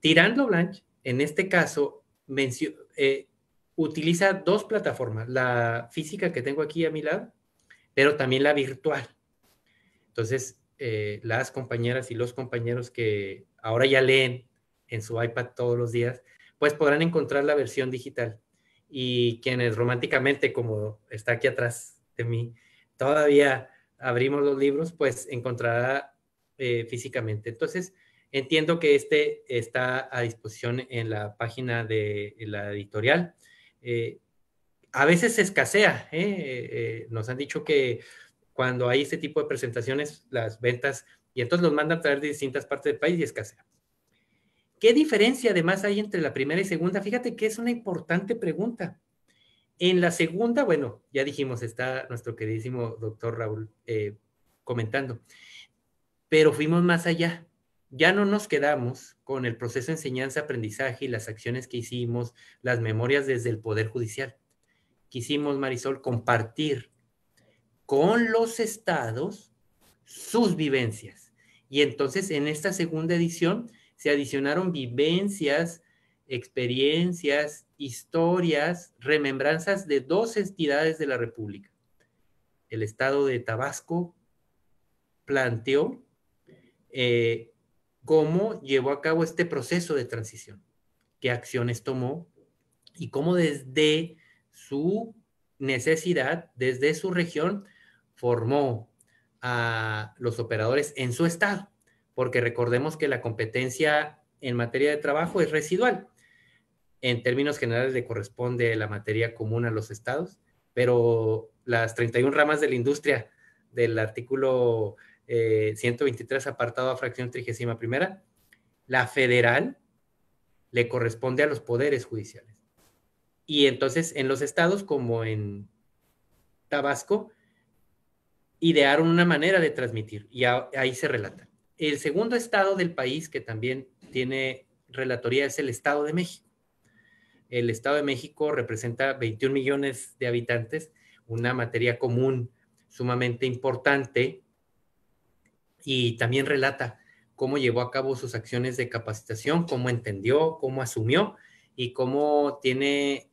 Tirando Blanche, en este caso, utiliza dos plataformas, la física que tengo aquí a mi lado, pero también la virtual. Entonces, las compañeras y los compañeros que ahora ya leen en su iPad todos los días, pues podrán encontrar la versión digital. Y quienes románticamente, como está aquí atrás de mí, todavía abrimos los libros, pues encontrará eh, físicamente. Entonces, entiendo que este está a disposición en la página de la editorial. Eh, a veces se escasea, ¿eh? nos han dicho que cuando hay este tipo de presentaciones, las ventas, y entonces los mandan a traer de distintas partes del país y escasea. ¿Qué diferencia además hay entre la primera y segunda? Fíjate que es una importante pregunta. En la segunda, bueno, ya dijimos, está nuestro queridísimo doctor Raúl eh, comentando, pero fuimos más allá. Ya no nos quedamos con el proceso de enseñanza-aprendizaje y las acciones que hicimos, las memorias desde el Poder Judicial. Quisimos, Marisol, compartir con los estados sus vivencias. Y entonces en esta segunda edición se adicionaron vivencias, experiencias, historias, remembranzas de dos entidades de la República. El Estado de Tabasco planteó eh, cómo llevó a cabo este proceso de transición, qué acciones tomó y cómo desde su necesidad, desde su región, formó a los operadores en su estado porque recordemos que la competencia en materia de trabajo es residual. En términos generales le corresponde la materia común a los estados, pero las 31 ramas de la industria del artículo 123 eh, apartado a fracción 31 primera, la federal le corresponde a los poderes judiciales. Y entonces en los estados como en Tabasco, idearon una manera de transmitir y ahí se relata. El segundo estado del país que también tiene relatoría es el Estado de México. El Estado de México representa 21 millones de habitantes, una materia común sumamente importante y también relata cómo llevó a cabo sus acciones de capacitación, cómo entendió, cómo asumió y cómo tiene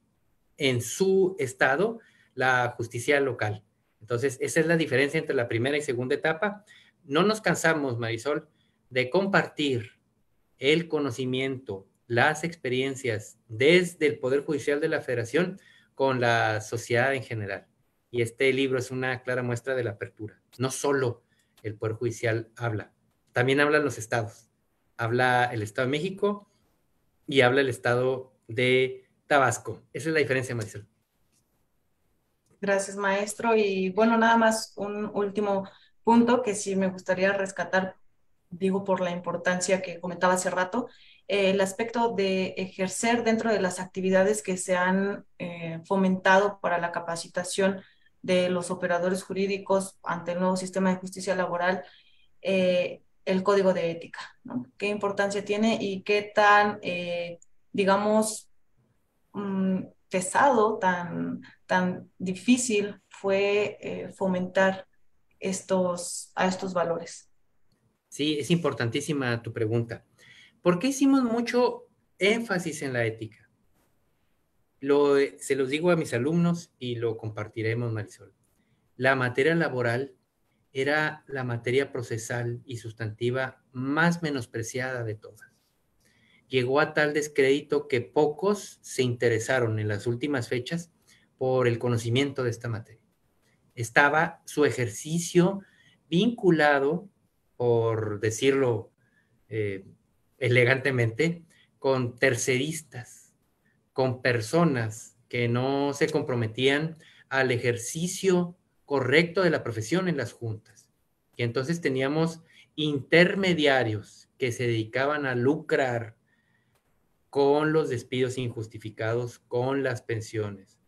en su estado la justicia local. Entonces, esa es la diferencia entre la primera y segunda etapa no nos cansamos, Marisol, de compartir el conocimiento, las experiencias desde el Poder Judicial de la Federación con la sociedad en general. Y este libro es una clara muestra de la apertura. No solo el Poder Judicial habla, también hablan los estados. Habla el Estado de México y habla el Estado de Tabasco. Esa es la diferencia, Marisol. Gracias, maestro. Y bueno, nada más un último punto que sí me gustaría rescatar, digo por la importancia que comentaba hace rato, el aspecto de ejercer dentro de las actividades que se han eh, fomentado para la capacitación de los operadores jurídicos ante el nuevo sistema de justicia laboral, eh, el código de ética. ¿Qué importancia tiene y qué tan, digamos, mm, pesado, tan, tan difícil fue fomentar estos, a estos valores. Sí, es importantísima tu pregunta. ¿Por qué hicimos mucho énfasis en la ética? se los digo a mis alumnos y lo compartiremos, Marisol. La materia laboral era la materia procesal y sustantiva más menospreciada de todas. Llegó a tal descrédito que pocos se interesaron en las últimas fechas por el conocimiento de esta materia. Estaba su ejercicio vinculado, por decirlo eh, elegantemente, con terceristas, con personas que no se comprometían al ejercicio correcto de la profesión en las juntas. Y entonces teníamos intermediarios que se dedicaban a lucrar con los despidos injustificados, con las pensiones,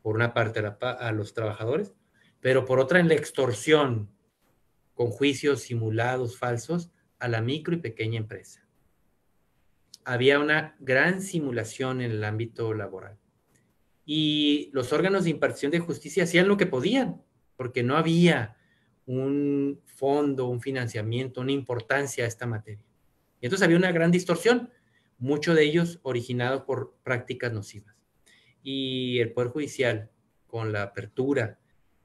por una parte a, los trabajadores, pero por otra en la extorsión, con juicios simulados falsos a la micro y pequeña empresa. Había una gran simulación en el ámbito laboral y los órganos de impartición de justicia hacían lo que podían, porque no había un fondo, un financiamiento, una importancia a esta materia. Y entonces había una gran distorsión, mucho de ellos originado por prácticas nocivas. Y el Poder Judicial, con la apertura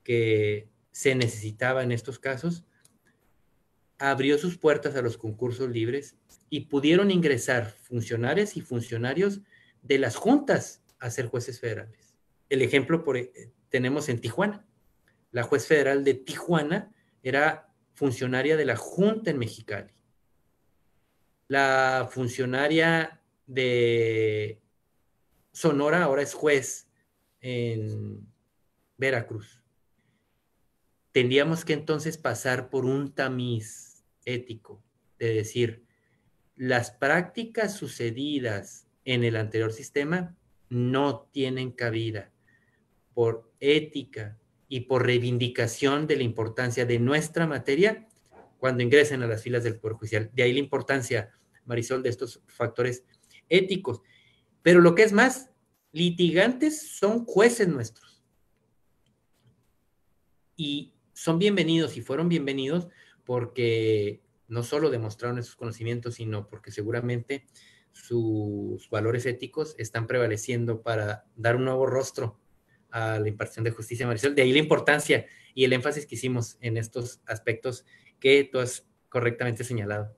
que se necesitaba en estos casos, abrió sus puertas a los concursos libres y pudieron ingresar funcionarios y funcionarios de las juntas a ser jueces federales. El ejemplo por, eh, tenemos en Tijuana. La juez federal de Tijuana era funcionaria de la Junta en Mexicali. La funcionaria de Sonora ahora es juez en Veracruz. Tendríamos que entonces pasar por un tamiz ético de decir, las prácticas sucedidas en el anterior sistema no tienen cabida por ética y por reivindicación de la importancia de nuestra materia cuando ingresen a las filas del Poder Judicial. De ahí la importancia, Marisol, de estos factores éticos. Pero lo que es más, litigantes son jueces nuestros. Y son bienvenidos y fueron bienvenidos porque no solo demostraron esos conocimientos, sino porque seguramente sus valores éticos están prevaleciendo para dar un nuevo rostro a la impartición de justicia, Marisol. De ahí la importancia y el énfasis que hicimos en estos aspectos que tú has correctamente señalado.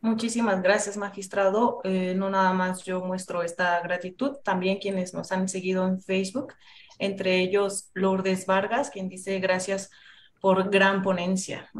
Muchísimas gracias, magistrado. Eh, no nada más yo muestro esta gratitud, también quienes nos han seguido en Facebook, entre ellos Lourdes Vargas, quien dice gracias por gran ponencia.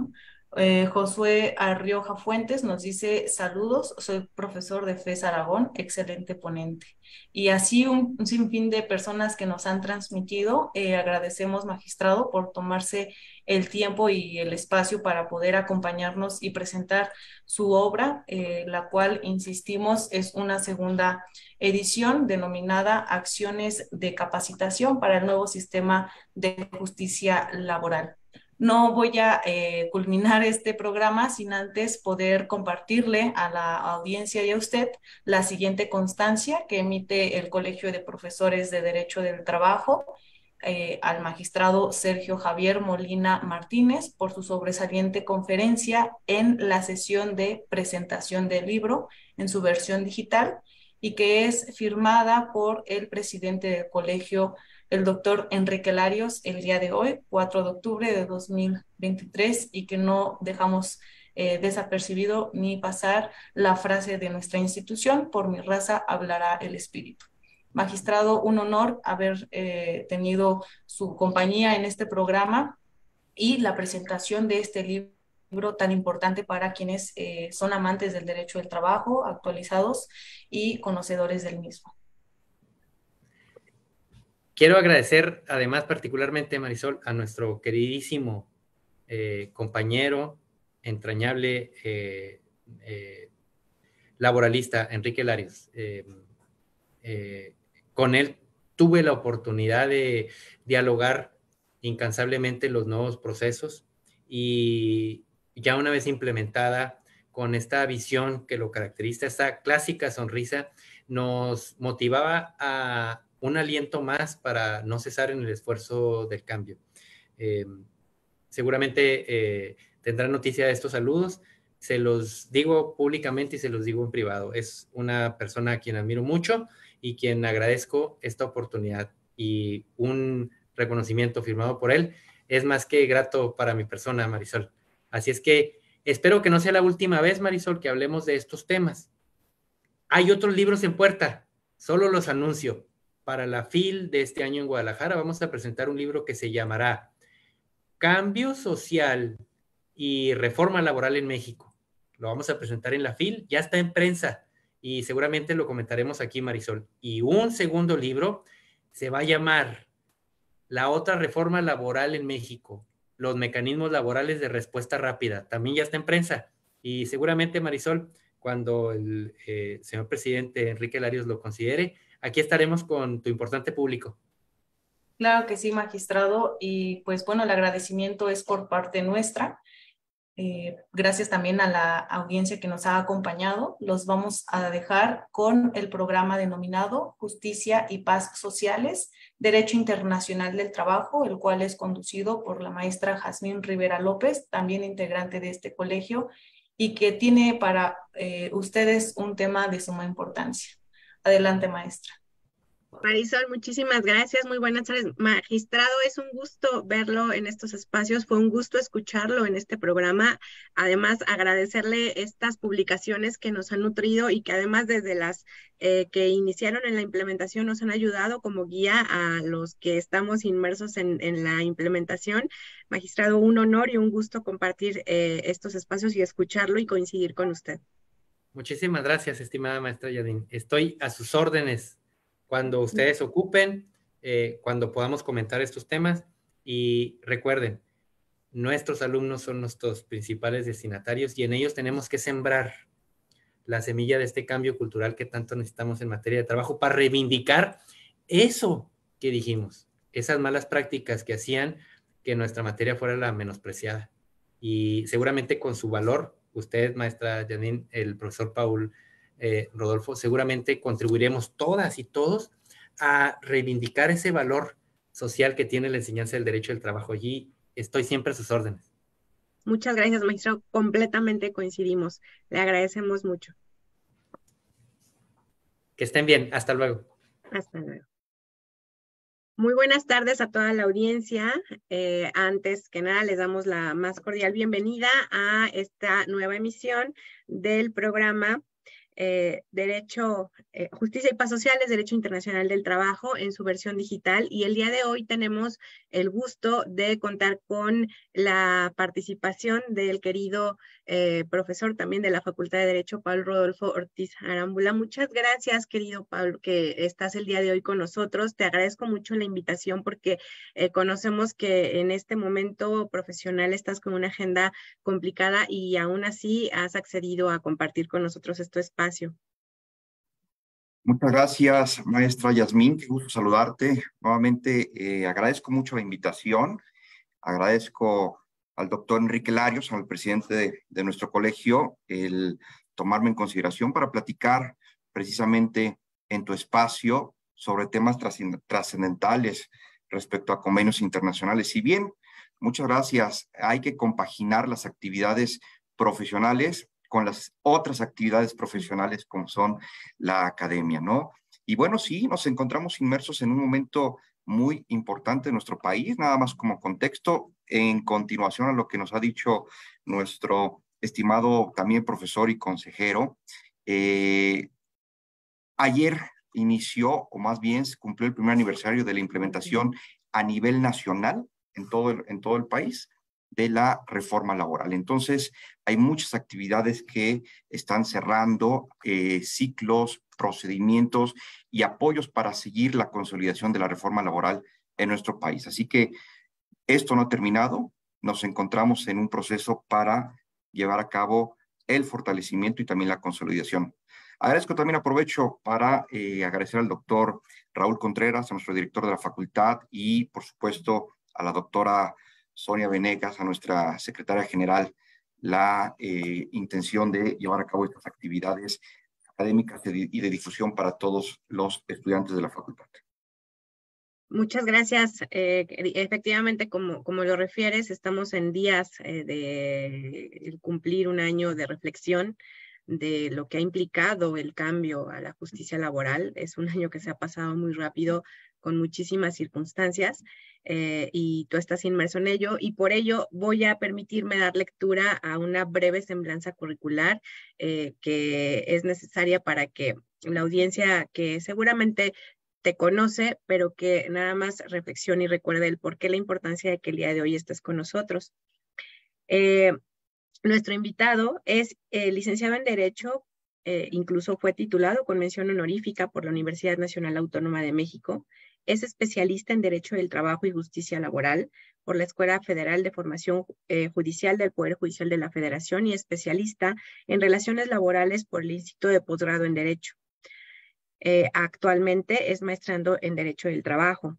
Eh, Josué Arrioja Fuentes nos dice, saludos, soy profesor de FES Aragón, excelente ponente. Y así un, sinfín de personas que nos han transmitido, eh, agradecemos, magistrado, por tomarse el tiempo y el espacio para poder acompañarnos y presentar su obra, eh, la cual, insistimos, es una segunda edición denominada Acciones de Capacitación para el Nuevo Sistema de Justicia Laboral. No voy a eh, culminar este programa sin antes poder compartirle a la audiencia y a usted la siguiente constancia que emite el Colegio de Profesores de Derecho del Trabajo eh, al magistrado Sergio Javier Molina Martínez por su sobresaliente conferencia en la sesión de presentación del libro en su versión digital y que es firmada por el presidente del Colegio el doctor Enrique Larios el día de hoy, 4 de octubre de 2023, y que no dejamos eh, desapercibido ni pasar la frase de nuestra institución, por mi raza hablará el espíritu. Magistrado, un honor haber eh, tenido su compañía en este programa y la presentación de este libro tan importante para quienes eh, son amantes del derecho del trabajo, actualizados y conocedores del mismo. Quiero agradecer además particularmente, Marisol, a nuestro queridísimo eh, compañero, entrañable eh, eh, laboralista, Enrique Larios. con él tuve la oportunidad de dialogar incansablemente los nuevos procesos y ya una vez implementada con esta visión que lo caracteriza, esta clásica sonrisa, nos motivaba a un aliento más para no cesar en el esfuerzo del cambio. Eh, seguramente eh, tendrán noticia de estos saludos. Se los digo públicamente y se los digo en privado. Es una persona a quien admiro mucho y quien agradezco esta oportunidad y un reconocimiento firmado por él es más que grato para mi persona, Marisol. Así es que espero que no sea la última vez, Marisol, que hablemos de estos temas. Hay otros libros en puerta, solo los anuncio. Para la FIL de este año en Guadalajara vamos a presentar un libro que se llamará Cambio Social y Reforma Laboral en México. Lo vamos a presentar en la FIL, ya está en prensa y seguramente lo comentaremos aquí, Marisol. Y un segundo libro se va a llamar La otra reforma laboral en México, los mecanismos laborales de respuesta rápida. También ya está en prensa y seguramente, Marisol, cuando el eh, señor presidente Enrique Larios lo considere, aquí estaremos con tu importante público. Claro que sí, magistrado. Y pues bueno, el agradecimiento es por parte nuestra. Eh, gracias también a la audiencia que nos ha acompañado. Los vamos a dejar con el programa denominado Justicia y Paz Sociales, Derecho Internacional del Trabajo, el cual es conducido por la maestra Jazmín Rivera López, también integrante de este colegio, y que tiene para eh, ustedes un tema de suma importancia. Adelante, maestra. Marisol, muchísimas gracias. Muy buenas tardes. Magistrado, es un gusto verlo en estos espacios. Fue un gusto escucharlo en este programa. Además, agradecerle estas publicaciones que nos han nutrido y que además desde las eh, que iniciaron en la implementación nos han ayudado como guía a los que estamos inmersos en, la implementación. Magistrado, un honor y un gusto compartir eh, estos espacios y escucharlo y coincidir con usted. Muchísimas gracias, estimada maestra Yadin. Estoy a sus órdenes cuando ustedes ocupen, eh, cuando podamos comentar estos temas. Y recuerden, nuestros alumnos son nuestros principales destinatarios y en ellos tenemos que sembrar la semilla de este cambio cultural que tanto necesitamos en materia de trabajo para reivindicar eso que dijimos, esas malas prácticas que hacían que nuestra materia fuera la menospreciada. Y seguramente con su valor, usted, maestra Janine, el profesor Paul, eh, Rodolfo, seguramente contribuiremos todas y todos a reivindicar ese valor social que tiene la enseñanza del derecho del trabajo. Allí estoy siempre a sus órdenes. Muchas gracias, maestro. Completamente coincidimos. Le agradecemos mucho. Que estén bien. Hasta luego. Hasta luego. Muy buenas tardes a toda la audiencia. Eh, antes que nada, les damos la más cordial bienvenida a esta nueva emisión del programa eh, derecho, eh, Justicia y Paz Sociales, Derecho Internacional del Trabajo en su versión digital. Y el día de hoy tenemos el gusto de contar con la participación del querido eh, profesor también de la Facultad de Derecho, Pablo Rodolfo Ortiz Arámbula. Muchas gracias, querido Pablo, que estás el día de hoy con nosotros. Te agradezco mucho la invitación porque conocemos que en este momento profesional estás con una agenda complicada y aún así has accedido a compartir con nosotros este espacio Muchas gracias, maestra Yasmín. Qué gusto saludarte. Nuevamente, eh, agradezco mucho la invitación. Agradezco al doctor Enrique Larios, al presidente de, nuestro colegio, el tomarme en consideración para platicar precisamente en tu espacio sobre temas trascendentales respecto a convenios internacionales. Si bien, muchas gracias, hay que compaginar las actividades profesionales con las otras actividades profesionales como son la academia, ¿no? Y bueno, sí, nos encontramos inmersos en un momento muy importante en nuestro país, nada más como contexto, en continuación a lo que nos ha dicho nuestro estimado también profesor y consejero. Eh, ayer inició, o más bien se cumplió el primer aniversario de la implementación a nivel nacional en todo en todo el país de la reforma laboral. Entonces, hay muchas actividades que están cerrando, eh, ciclos, procedimientos y apoyos para seguir la consolidación de la reforma laboral en nuestro país. Así que esto no ha terminado, nos encontramos en un proceso para llevar a cabo el fortalecimiento y también la consolidación. Agradezco también, aprovecho para eh, agradecer al doctor Raúl Contreras, a nuestro director de la facultad y, por supuesto, a la doctora Sonia Venegas, a nuestra secretaria general, la eh, intención de llevar a cabo estas actividades académicas y de difusión para todos los estudiantes de la facultad. Muchas gracias. Eh, efectivamente, como, como lo refieres, estamos en días eh, de cumplir un año de reflexión de lo que ha implicado el cambio a la justicia laboral. Es un año que se ha pasado muy rápido con muchísimas circunstancias eh, y tú estás inmerso en ello y por ello voy a permitirme dar lectura a una breve semblanza curricular eh, que es necesaria para que la audiencia que seguramente te conoce, pero que nada más reflexione y recuerde el por qué la importancia de que el día de hoy estés con nosotros. Eh, nuestro invitado es licenciado en Derecho, incluso fue titulado con mención honorífica por la Universidad Nacional Autónoma de México. Es especialista en Derecho del Trabajo y Justicia Laboral por la Escuela Federal de Formación eh, Judicial del Poder Judicial de la Federación y especialista en Relaciones Laborales por el Instituto de Posgrado en Derecho. Eh, actualmente es maestrando en Derecho del Trabajo.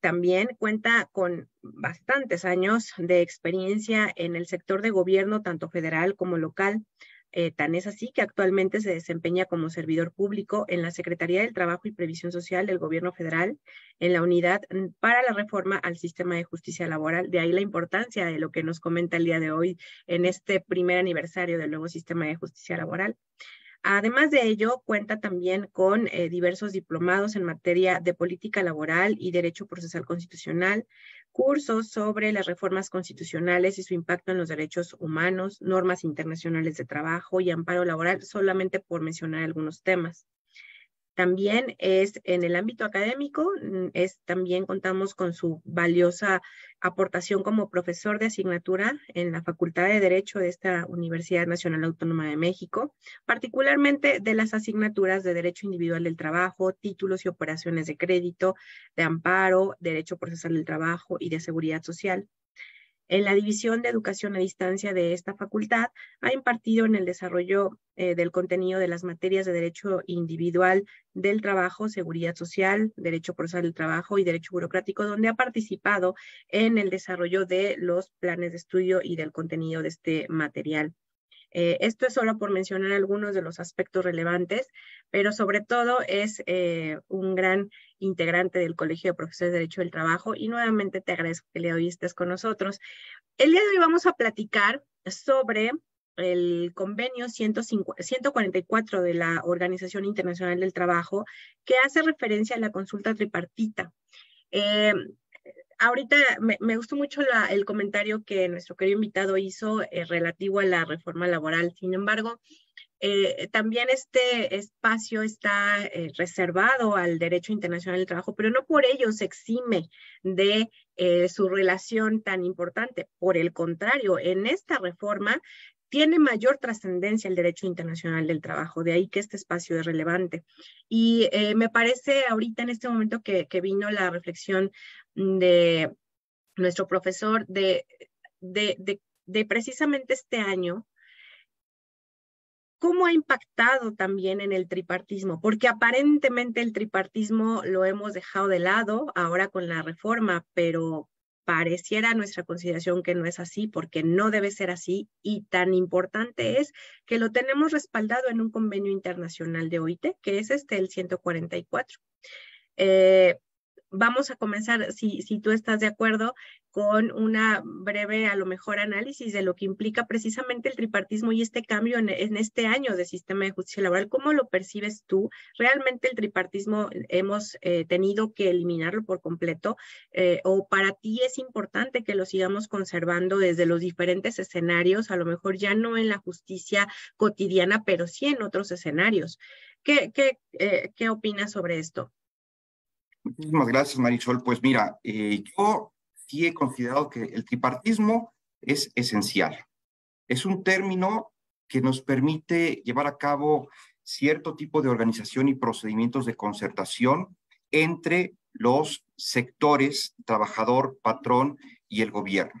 también cuenta con bastantes años de experiencia en el sector de gobierno, tanto federal como local, eh, tan es así que actualmente se desempeña como servidor público en la Secretaría del Trabajo y Previsión Social del Gobierno Federal, en la Unidad mm, para la Reforma al Sistema de Justicia Laboral. De ahí la importancia de lo que nos comenta el día de hoy en este primer aniversario del nuevo Sistema de Justicia Laboral. Además de ello, cuenta también con eh, diversos diplomados en materia de política laboral y derecho procesal constitucional, cursos sobre las reformas constitucionales y su impacto en los derechos humanos, normas internacionales de trabajo y amparo laboral, solamente por mencionar algunos temas. También es en el ámbito académico, mm, es también contamos con su valiosa aportación como profesor de asignatura en la Facultad de Derecho de esta Universidad Nacional Autónoma de México, particularmente de las asignaturas de Derecho Individual del Trabajo, títulos y operaciones de crédito, de amparo, Derecho Procesal del Trabajo y de Seguridad Social. En la División de Educación a Distancia de esta facultad ha impartido en el desarrollo eh, del contenido de las materias de Derecho Individual del Trabajo, Seguridad Social, Derecho Procesal del Trabajo y Derecho Burocrático, donde ha participado en el desarrollo de los planes de estudio y del contenido de este material. Eh, esto es solo por mencionar algunos de los aspectos relevantes, pero sobre todo es eh, un gran integrante del Colegio de Profesores de Derecho del Trabajo y nuevamente te agradezco que le estés con nosotros. El día de hoy vamos a platicar sobre el convenio 144 de la Organización Internacional del Trabajo, que hace referencia a la consulta tripartita. Eh, ahorita me, gustó mucho el comentario que nuestro querido invitado hizo eh, relativo a la reforma laboral. Sin embargo, eh, también este espacio está eh, reservado al derecho internacional del trabajo, pero no por ello se exime de su relación tan importante. Por el contrario, en esta reforma tiene mayor trascendencia el derecho internacional del trabajo, de ahí que este espacio es relevante. Y me parece ahorita en este momento que, vino la reflexión de nuestro profesor de, precisamente este año, cómo ha impactado también en el tripartismo, porque aparentemente el tripartismo lo hemos dejado de lado ahora con la reforma, pero pareciera nuestra consideración que no es así, porque no debe ser así, y tan importante es que lo tenemos respaldado en un convenio internacional de OIT, que es este, el 144. Eh, vamos a comenzar, si, si tú estás de acuerdo, con una breve, a lo mejor, análisis de lo que implica precisamente el tripartismo y este cambio en, este año de sistema de justicia laboral. ¿Cómo lo percibes tú? ¿Realmente el tripartismo hemos eh, tenido que eliminarlo por completo? Eh, ¿O para ti es importante que lo sigamos conservando desde los diferentes escenarios, a lo mejor ya no en la justicia cotidiana, pero sí en otros escenarios? ¿Qué, qué, eh, qué opinas sobre esto? Muchísimas gracias, Marisol. Pues mira, eh, yo sí he considerado que el tripartismo es esencial. Es un término que nos permite llevar a cabo cierto tipo de organización y procedimientos de concertación entre los sectores trabajador, patrón y el gobierno.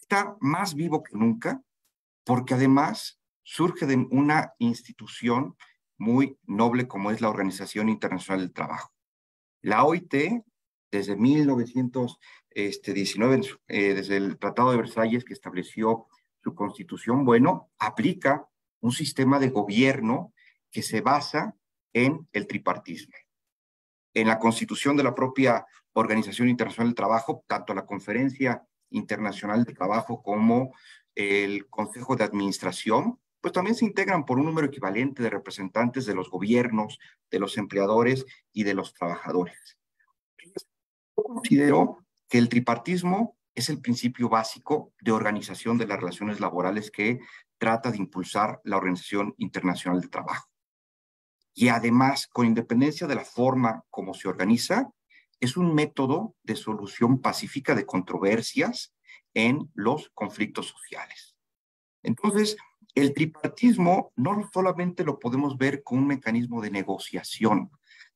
Está más vivo que nunca porque además surge de una institución muy noble como es la Organización Internacional del Trabajo. La OIT, desde 1919, este, eh, desde el Tratado de Versalles que estableció su constitución, bueno, aplica un sistema de gobierno que se basa en el tripartismo. En la constitución de la propia Organización Internacional del Trabajo, tanto la Conferencia Internacional del Trabajo como el Consejo de Administración, pues también se integran por un número equivalente de representantes de los gobiernos, de los empleadores y de los trabajadores. Yo considero que el tripartismo es el principio básico de organización de las relaciones laborales que trata de impulsar la Organización Internacional del Trabajo. Y además, con independencia de la forma como se organiza, es un método de solución pacífica de controversias en los conflictos sociales. Entonces, el tripartismo no solamente lo podemos ver como un mecanismo de negociación,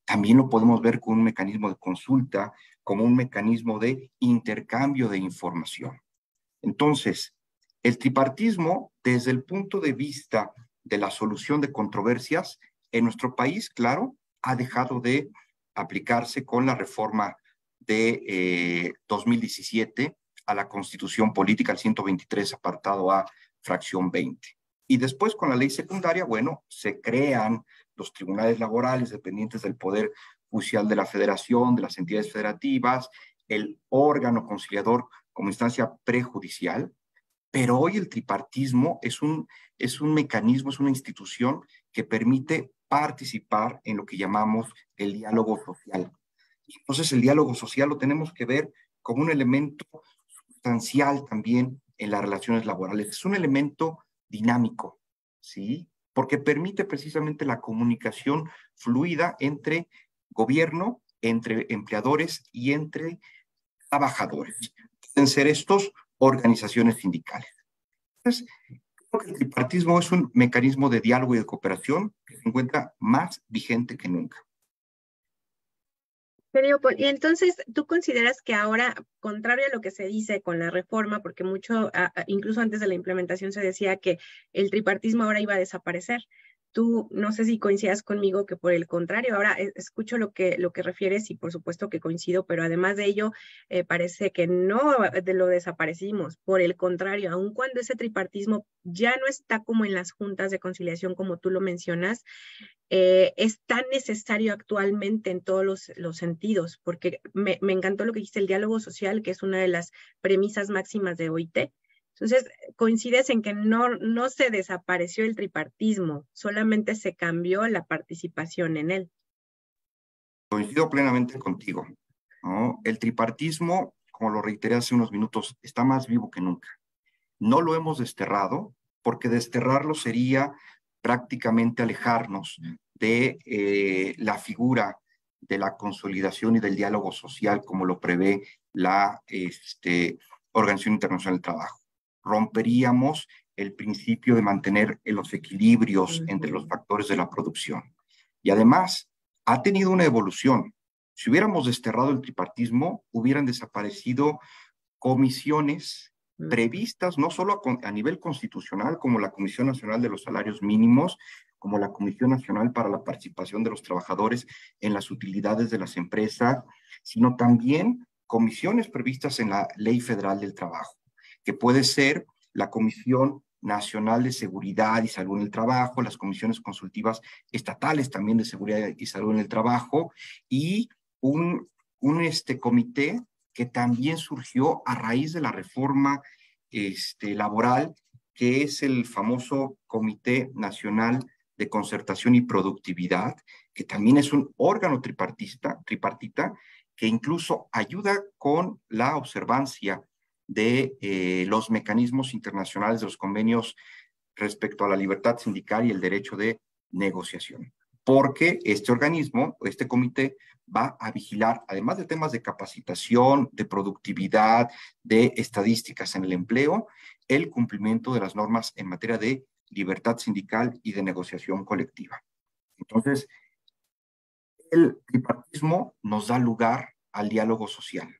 también lo podemos ver como un mecanismo de consulta, como un mecanismo de intercambio de información. Entonces, el tripartismo, desde el punto de vista de la solución de controversias, en nuestro país, claro, ha dejado de aplicarse con la reforma de 2017 eh, a la Constitución Política, el 123, apartado A, fracción 20. Y después con la ley secundaria, bueno, se crean los tribunales laborales dependientes del Poder Judicial de la Federación, de las entidades federativas, el órgano conciliador como instancia prejudicial, pero hoy el tripartismo es un, es un mecanismo, es una institución que permite participar en lo que llamamos el diálogo social. Entonces el diálogo social lo tenemos que ver como un elemento sustancial también en las relaciones laborales. Es un elemento dinámico, ¿sí? Porque permite precisamente la comunicación fluida entre gobierno, entre empleadores y entre trabajadores. Pueden ser estos organizaciones sindicales. Entonces, creo que el tripartismo es un mecanismo de diálogo y de cooperación que se encuentra más vigente que nunca. Y entonces, ¿tú consideras que ahora, contrario a lo que se dice con la reforma, porque mucho, incluso antes de la implementación se decía que el tripartismo ahora iba a desaparecer, Tú no sé si coincidas conmigo que por el contrario, ahora e, escucho lo que, lo que refieres y por supuesto que coincido, pero además de ello eh, parece que no de lo desaparecimos. Por el contrario, aun cuando ese tripartismo ya no está como en las juntas de conciliación como tú lo mencionas, eh, es tan necesario actualmente en todos los, los sentidos, porque me, me, encantó lo que dijiste, el diálogo social, que es una de las premisas máximas de OIT, entonces, coincides en que no, no se desapareció el tripartismo, solamente se cambió la participación en él. Coincido plenamente contigo. El tripartismo, como lo reiteré hace unos minutos, está más vivo que nunca. No lo hemos desterrado, porque desterrarlo sería prácticamente alejarnos de eh, la figura de la consolidación y del diálogo social como lo prevé la este, Organización Internacional del Trabajo romperíamos el principio de mantener los equilibrios entre los factores de la producción. Y además, ha tenido una evolución. Si hubiéramos desterrado el tripartismo, hubieran desaparecido comisiones previstas no solo a, nivel constitucional, como la Comisión Nacional de los Salarios Mínimos, como la Comisión Nacional para la Participación de los Trabajadores en las Utilidades de las Empresas, sino también comisiones previstas en la Ley Federal del Trabajo que puede ser la Comisión Nacional de Seguridad y Salud en el Trabajo, las comisiones consultivas estatales también de Seguridad y Salud en el Trabajo, y un, un este, comité que también surgió a raíz de la reforma este, laboral, que es el famoso Comité Nacional de Concertación y Productividad, que también es un órgano tripartista, tripartita que incluso ayuda con la observancia de eh, los mecanismos internacionales de los convenios respecto a la libertad sindical y el derecho de negociación. Porque este organismo, este comité, va a vigilar, además de temas de capacitación, de productividad, de estadísticas en el empleo, el cumplimiento de las normas en materia de libertad sindical y de negociación colectiva. Entonces, el tripartismo nos da lugar al diálogo social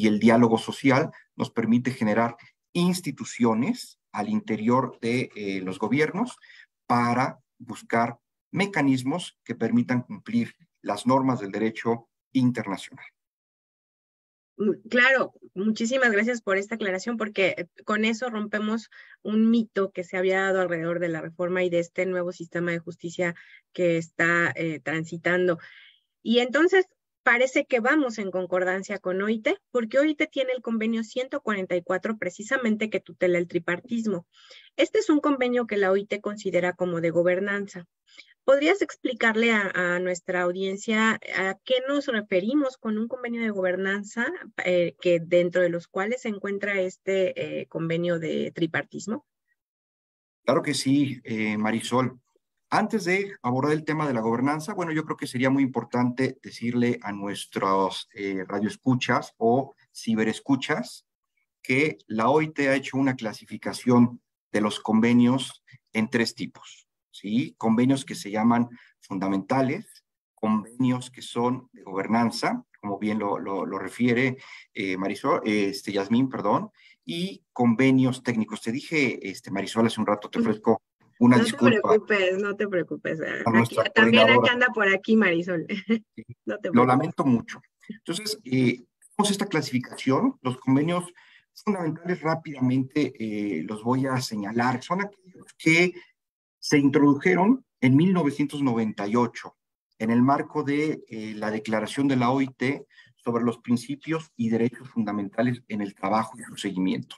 y el diálogo social nos permite generar instituciones al interior de eh, los gobiernos para buscar mecanismos que permitan cumplir las normas del derecho internacional. Mm, claro, muchísimas gracias por esta aclaración, porque eh, con eso rompemos un mito que se había dado alrededor de la reforma y de este nuevo sistema de justicia que está eh, transitando. Y entonces, parece que vamos en concordancia con OIT, porque OIT tiene el convenio 144 precisamente que tutela el tripartismo. Este es un convenio que la OIT considera como de gobernanza. ¿Podrías explicarle a, nuestra audiencia a qué nos referimos con un convenio de gobernanza eh, que dentro de los cuales se encuentra este eh, convenio de tripartismo? Claro que sí, eh, Marisol. Antes de abordar el tema de la gobernanza, bueno, yo creo que sería muy importante decirle a nuestros eh, radioescuchas o ciberescuchas que la OIT ha hecho una clasificación de los convenios en tres tipos, ¿sí? Convenios que se llaman fundamentales, convenios que son de gobernanza, como bien lo, lo, refiere eh, Marisol, este, Yasmín, perdón, y convenios técnicos. Te dije, este, Marisol, hace un rato te ofrezco una no disculpa. te preocupes, no te preocupes. también aquí anda por aquí Marisol. Lo lamento mucho. Entonces, eh, tenemos esta clasificación, los convenios fundamentales rápidamente eh, los voy a señalar. Son aquellos que se introdujeron en 1998 en el marco de eh, la declaración de la OIT sobre los principios y derechos fundamentales en el trabajo y su seguimiento.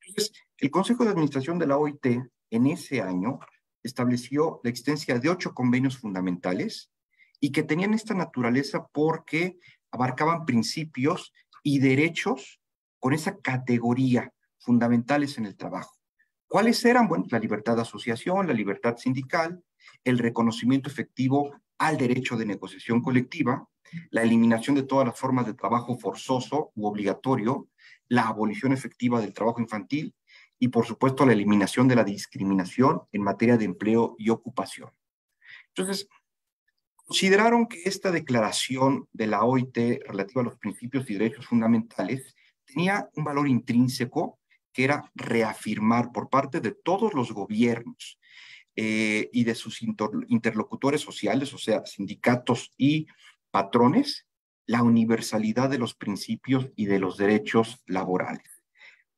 Entonces, el Consejo de Administración de la OIT en ese año estableció la existencia de ocho convenios fundamentales y que tenían esta naturaleza porque abarcaban principios y derechos con esa categoría fundamentales en el trabajo. ¿Cuáles eran? Bueno, la libertad de asociación, la libertad sindical, el reconocimiento efectivo al derecho de negociación colectiva, la eliminación de todas las formas de trabajo forzoso u obligatorio, la abolición efectiva del trabajo infantil y, por supuesto, la eliminación de la discriminación en materia de empleo y ocupación. Entonces, consideraron que esta declaración de la OIT relativa a los principios y derechos fundamentales tenía un valor intrínseco que era reafirmar por parte de todos los gobiernos eh, y de sus interlocutores sociales, o sea, sindicatos y patrones, la universalidad de los principios y de los derechos laborales.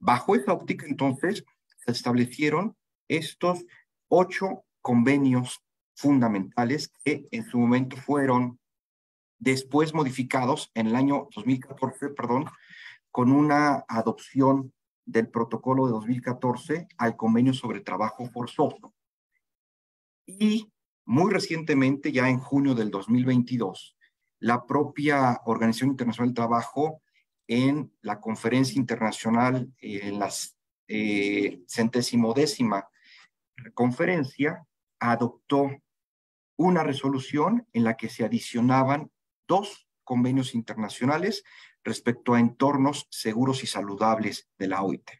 Bajo esa óptica, entonces, se establecieron estos ocho convenios fundamentales que en su momento fueron después modificados en el año 2014, perdón, con una adopción del protocolo de 2014 al convenio sobre trabajo forzoso. Y muy recientemente, ya en junio del 2022, la propia Organización Internacional del Trabajo en la conferencia internacional, en la eh, décima conferencia, adoptó una resolución en la que se adicionaban dos convenios internacionales respecto a entornos seguros y saludables de la OIT.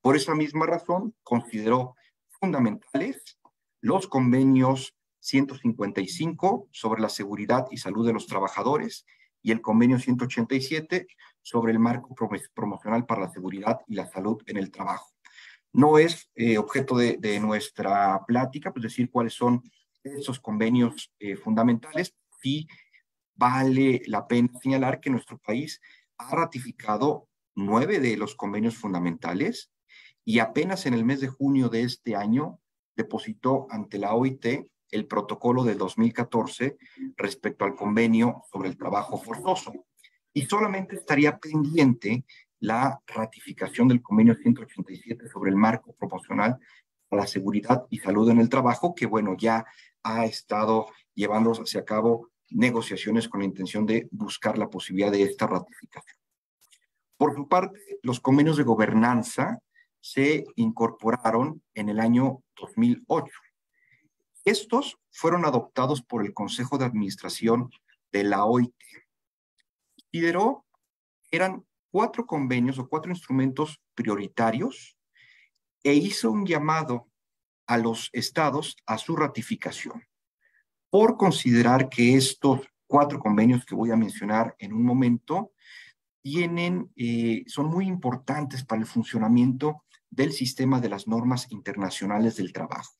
Por esa misma razón, consideró fundamentales los convenios 155 sobre la seguridad y salud de los trabajadores y el convenio 187 sobre el marco promocional para la seguridad y la salud en el trabajo. No es eh, objeto de, nuestra plática, pues decir cuáles son esos convenios eh, fundamentales. Sí vale la pena señalar que nuestro país ha ratificado nueve de los convenios fundamentales y apenas en el mes de junio de este año depositó ante la OIT el protocolo de 2014 respecto al convenio sobre el trabajo forzoso y solamente estaría pendiente la ratificación del convenio 187 sobre el marco proporcional a la seguridad y salud en el trabajo, que bueno, ya ha estado llevándose a cabo negociaciones con la intención de buscar la posibilidad de esta ratificación. Por su parte, los convenios de gobernanza se incorporaron en el año 2008. Estos fueron adoptados por el Consejo de Administración de la OIT consideró eran cuatro convenios o cuatro instrumentos prioritarios e hizo un llamado a los estados a su ratificación por considerar que estos cuatro convenios que voy a mencionar en un momento tienen, eh, son muy importantes para el funcionamiento del sistema de las normas internacionales del trabajo.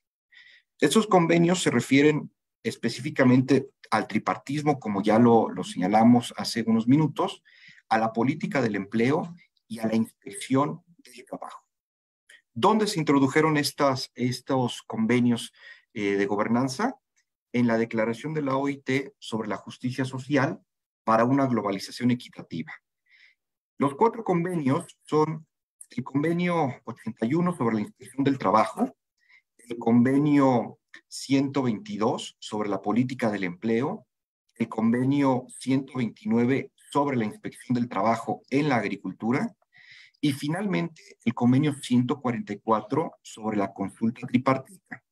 Estos convenios se refieren específicamente al tripartismo, como ya lo, señalamos hace unos minutos, a la política del empleo y a la inspección del trabajo. ¿Dónde se introdujeron estas, estos convenios eh, de gobernanza? En la declaración de la OIT sobre la justicia social para una globalización equitativa. Los cuatro convenios son el convenio 81 sobre la inspección del trabajo, el convenio 122 sobre la política del empleo, el convenio 129 sobre la inspección del trabajo en la agricultura y finalmente el convenio 144 sobre la consulta tripartita.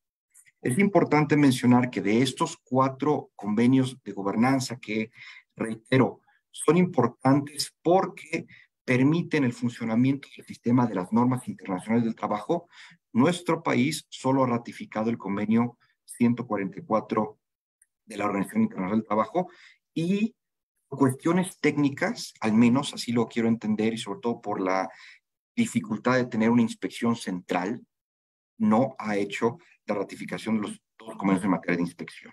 Es importante mencionar que de estos cuatro convenios de gobernanza que, reitero, son importantes porque permiten el funcionamiento del sistema de las normas internacionales del trabajo, nuestro país solo ha ratificado el convenio 144 de la Organización Internacional del Trabajo y cuestiones técnicas, al menos así lo quiero entender y sobre todo por la dificultad de tener una inspección central, no ha hecho la ratificación de los dos convenios en materia de inspección.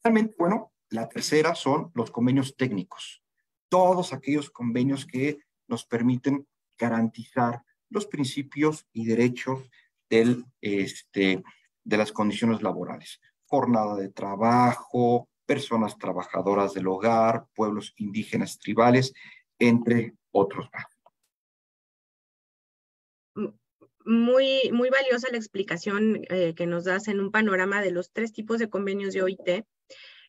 Finalmente, bueno, la tercera son los convenios técnicos. Todos aquellos convenios que nos permiten garantizar los principios y derechos este, de las condiciones laborales. Jornada de trabajo, personas trabajadoras del hogar, pueblos indígenas tribales, entre otros Muy, muy valiosa la explicación eh, que nos das en un panorama de los tres tipos de convenios de OIT,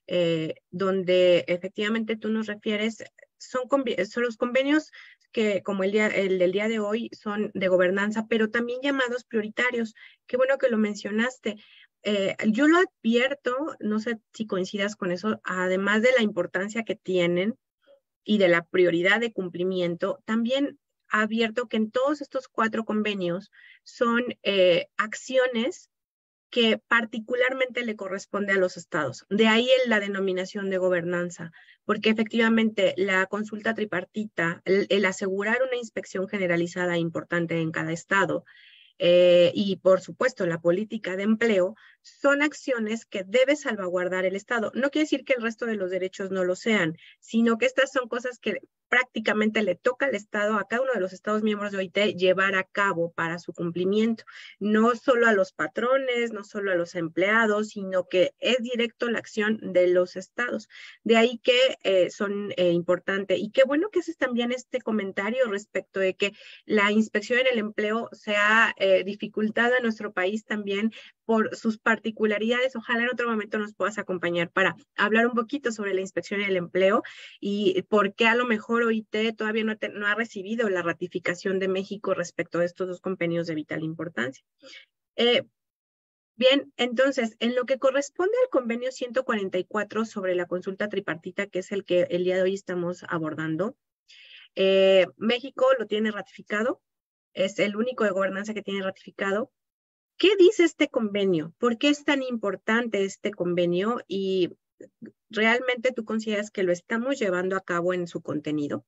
eh, donde efectivamente tú nos refieres, son, son los convenios que como el, día, el del día de hoy son de gobernanza, pero también llamados prioritarios. Qué bueno que lo mencionaste. Eh, yo lo advierto, no sé si coincidas con eso, además de la importancia que tienen y de la prioridad de cumplimiento, también advierto que en todos estos cuatro convenios son eh, acciones que particularmente le corresponde a los estados. De ahí la denominación de gobernanza, porque efectivamente la consulta tripartita, el asegurar una inspección generalizada importante en cada estado, eh, y por supuesto la política de empleo son acciones que debe salvaguardar el Estado. No quiere decir que el resto de los derechos no lo sean, sino que estas son cosas que prácticamente le toca al Estado, a cada uno de los Estados miembros de OIT, llevar a cabo para su cumplimiento, no solo a los patrones, no solo a los empleados, sino que es directo la acción de los Estados. De ahí que eh, son eh, importantes. Y qué bueno que haces también este comentario respecto de que la inspección en el empleo se ha eh, dificultado en nuestro país también por sus particularidades. Ojalá en otro momento nos puedas acompañar para hablar un poquito sobre la inspección en el empleo y por qué a lo mejor OIT todavía no, no ha recibido la ratificación de México respecto a estos dos convenios de vital importancia. Eh, bien, entonces, en lo que corresponde al convenio 144 sobre la consulta tripartita, que es el que el día de hoy estamos abordando, eh, México lo tiene ratificado, es el único de gobernanza que tiene ratificado. ¿Qué dice este convenio? ¿Por qué es tan importante este convenio? Y realmente tú consideras que lo estamos llevando a cabo en su contenido?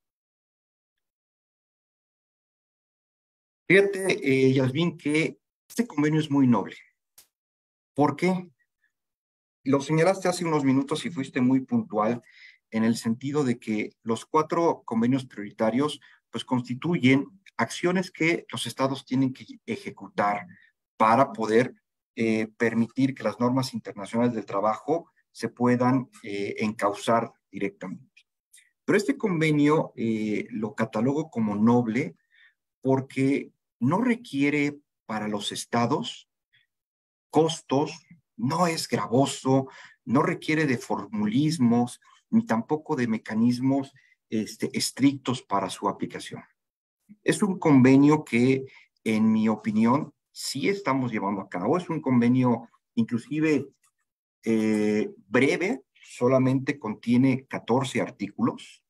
Fíjate, eh, Yasmin, que este convenio es muy noble. ¿Por qué? Lo señalaste hace unos minutos y fuiste muy puntual en el sentido de que los cuatro convenios prioritarios pues constituyen acciones que los estados tienen que ejecutar para poder eh, permitir que las normas internacionales del trabajo se puedan eh, encauzar directamente. Pero este convenio eh, lo catalogo como noble porque no requiere para los estados costos, no es gravoso, no requiere de formulismos, ni tampoco de mecanismos este, estrictos para su aplicación. Es un convenio que, en mi opinión, sí estamos llevando a cabo. Es un convenio inclusive eh, breve, solamente contiene 14 artículos.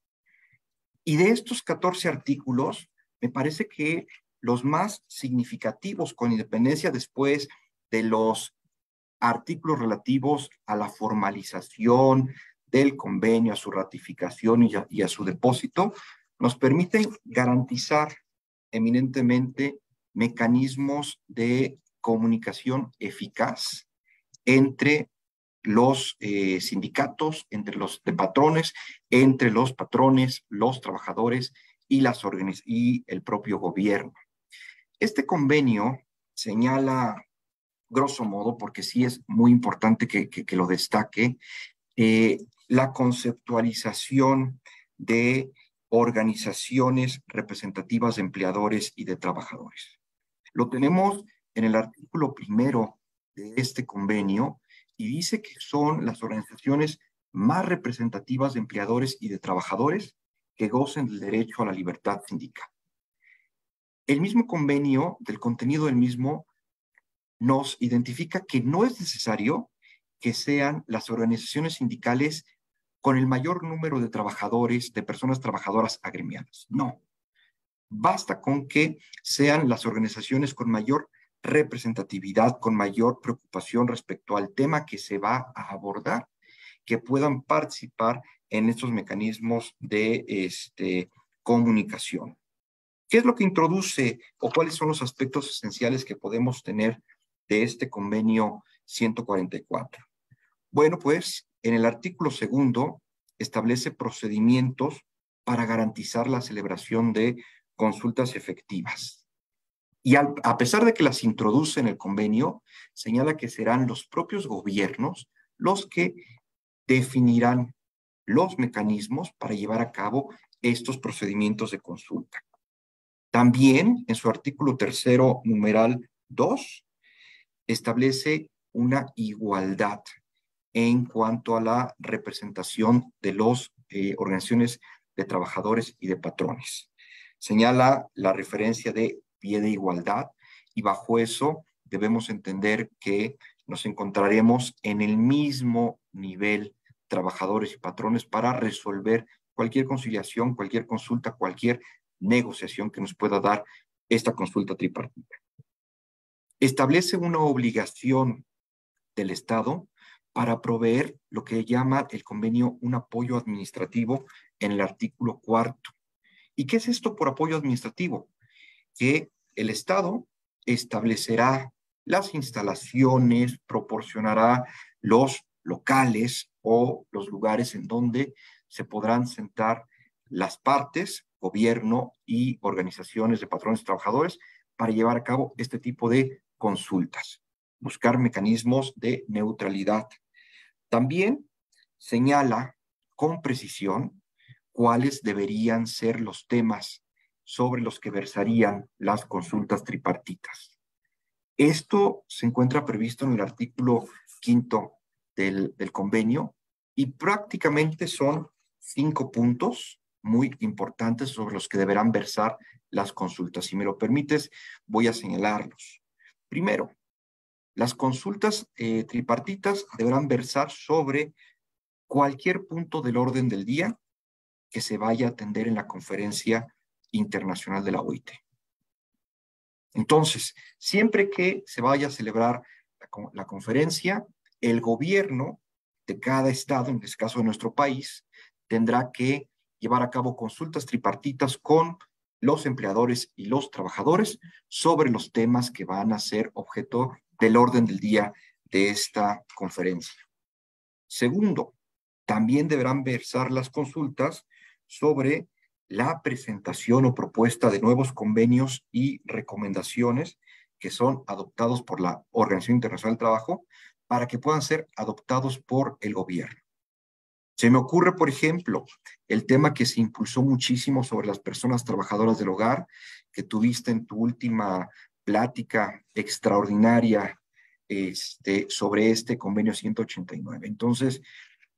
Y de estos 14 artículos, me parece que los más significativos, con independencia después de los artículos relativos a la formalización del convenio, a su ratificación y a, y a su depósito, nos permiten garantizar eminentemente mecanismos de comunicación eficaz entre los eh, sindicatos, entre los de patrones, entre los patrones, los trabajadores y, las y el propio gobierno. Este convenio señala, grosso modo, porque sí es muy importante que, lo destaque, eh, la conceptualización de organizaciones representativas de empleadores y de trabajadores. Lo tenemos en el artículo primero de este convenio y dice que son las organizaciones más representativas de empleadores y de trabajadores que gocen del derecho a la libertad sindical. El mismo convenio, del contenido del mismo, nos identifica que no es necesario que sean las organizaciones sindicales con el mayor número de trabajadores, de personas trabajadoras agremiadas. No. Basta con que sean las organizaciones con mayor representatividad, con mayor preocupación respecto al tema que se va a abordar, que puedan participar en estos mecanismos de este, comunicación. ¿Qué es lo que introduce o cuáles son los aspectos esenciales que podemos tener de este convenio 144? Bueno, pues en el artículo segundo establece procedimientos para garantizar la celebración de consultas efectivas. Y a pesar de que las introduce en el convenio, señala que serán los propios gobiernos los que definirán los mecanismos para llevar a cabo estos procedimientos de consulta. También en su artículo tercero, numeral 2, establece una igualdad en cuanto a la representación de las eh, organizaciones de trabajadores y de patrones. Señala la referencia de pie de igualdad y bajo eso debemos entender que nos encontraremos en el mismo nivel trabajadores y patrones para resolver cualquier conciliación, cualquier consulta, cualquier negociación que nos pueda dar esta consulta tripartita. Establece una obligación del Estado para proveer lo que llama el convenio un apoyo administrativo en el artículo cuarto. ¿Y qué es esto por apoyo administrativo? Que el Estado establecerá las instalaciones, proporcionará los locales o los lugares en donde se podrán sentar las partes, gobierno y organizaciones de patrones trabajadores para llevar a cabo este tipo de consultas buscar mecanismos de neutralidad. También señala con precisión cuáles deberían ser los temas sobre los que versarían las consultas tripartitas. Esto se encuentra previsto en el artículo quinto del, convenio y prácticamente son cinco puntos muy importantes sobre los que deberán versar las consultas. Si me lo permites, voy a señalarlos. Primero, las consultas eh, tripartitas deberán versar sobre cualquier punto del orden del día que se vaya a atender en la conferencia internacional de la OIT. Entonces, siempre que se vaya a celebrar la, conferencia, el gobierno de cada estado, en este caso de nuestro país, tendrá que llevar a cabo consultas tripartitas con los empleadores y los trabajadores sobre los temas que van a ser objeto del orden del día de esta conferencia. Segundo, también deberán versar las consultas sobre la presentación o propuesta de nuevos convenios y recomendaciones que son adoptados por la Organización Internacional del Trabajo para que puedan ser adoptados por el gobierno. Se me ocurre, por ejemplo, el tema que se impulsó muchísimo sobre las personas trabajadoras del hogar, que tuviste en tu última plática extraordinaria este, sobre este convenio 189. Entonces,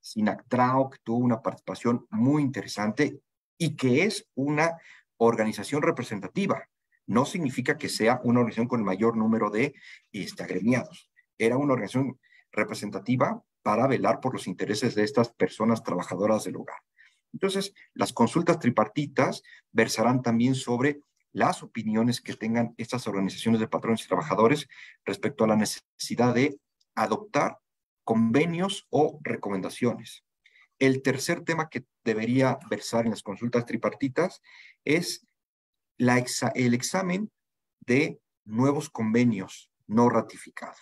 SINACTRAO que tuvo una participación muy interesante y que es una organización representativa. No significa que sea una organización con el mayor número de este. Era una organización representativa para velar por los intereses de estas personas trabajadoras del hogar. Entonces, las consultas tripartitas versarán también sobre las opiniones que tengan estas organizaciones de patrones y trabajadores respecto a la necesidad de adoptar convenios o recomendaciones. El tercer tema que debería versar en las consultas tripartitas es el examen de nuevos convenios no ratificados.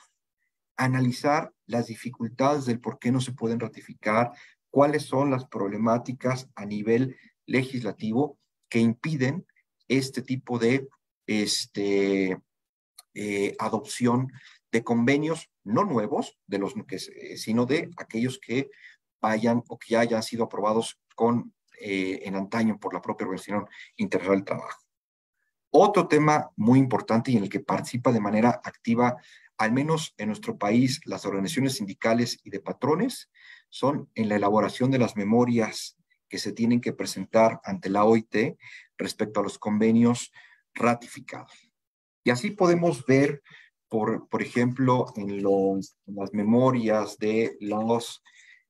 Analizar las dificultades del por qué no se pueden ratificar, cuáles son las problemáticas a nivel legislativo que impiden este tipo de este, eh, adopción de convenios no nuevos, de los que, sino de aquellos que vayan o que ya hayan sido aprobados con, eh, en antaño por la propia Organización Internacional del Trabajo. Otro tema muy importante y en el que participa de manera activa, al menos en nuestro país, las organizaciones sindicales y de patrones, son en la elaboración de las memorias que se tienen que presentar ante la OIT respecto a los convenios ratificados. Y así podemos ver, por, por ejemplo, en, los, las memorias de los,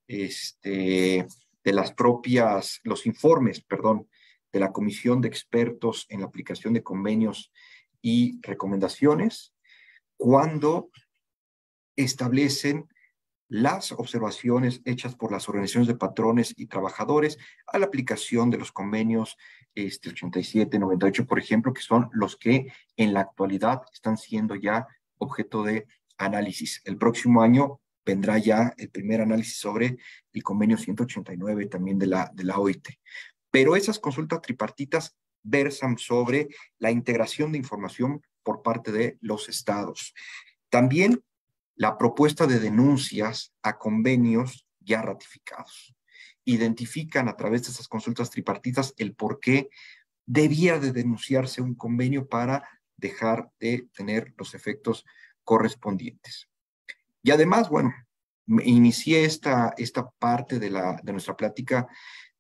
este, de las propias, los informes, perdón, de la Comisión de Expertos en la aplicación de convenios y recomendaciones, cuando establecen las observaciones hechas por las organizaciones de patrones y trabajadores a la aplicación de los convenios este, 87, 98, por ejemplo, que son los que en la actualidad están siendo ya objeto de análisis. El próximo año vendrá ya el primer análisis sobre el convenio 189 también de la, OIT. Pero esas consultas tripartitas versan sobre la integración de información por parte de los estados. También la propuesta de denuncias a convenios ya ratificados. Identifican a través de esas consultas tripartitas el por qué debía de denunciarse un convenio para dejar de tener los efectos correspondientes. Y además, bueno, inicié esta, esta parte de, la, de nuestra plática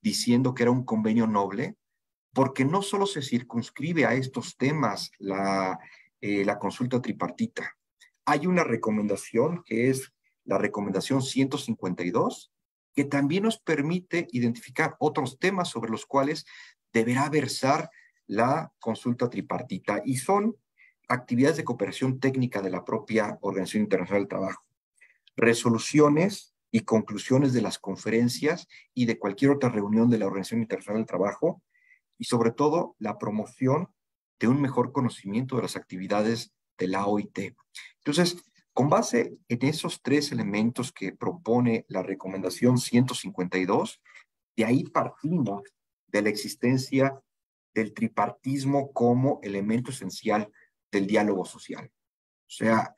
diciendo que era un convenio noble, porque no solo se circunscribe a estos temas la, eh, la consulta tripartita, hay una recomendación que es la recomendación 152, que también nos permite identificar otros temas sobre los cuales deberá versar la consulta tripartita y son actividades de cooperación técnica de la propia Organización Internacional del Trabajo, resoluciones y conclusiones de las conferencias y de cualquier otra reunión de la Organización Internacional del Trabajo y sobre todo la promoción de un mejor conocimiento de las actividades de la OIT. Entonces, con base en esos tres elementos que propone la recomendación 152, de ahí partimos de la existencia del tripartismo como elemento esencial del diálogo social. O sea,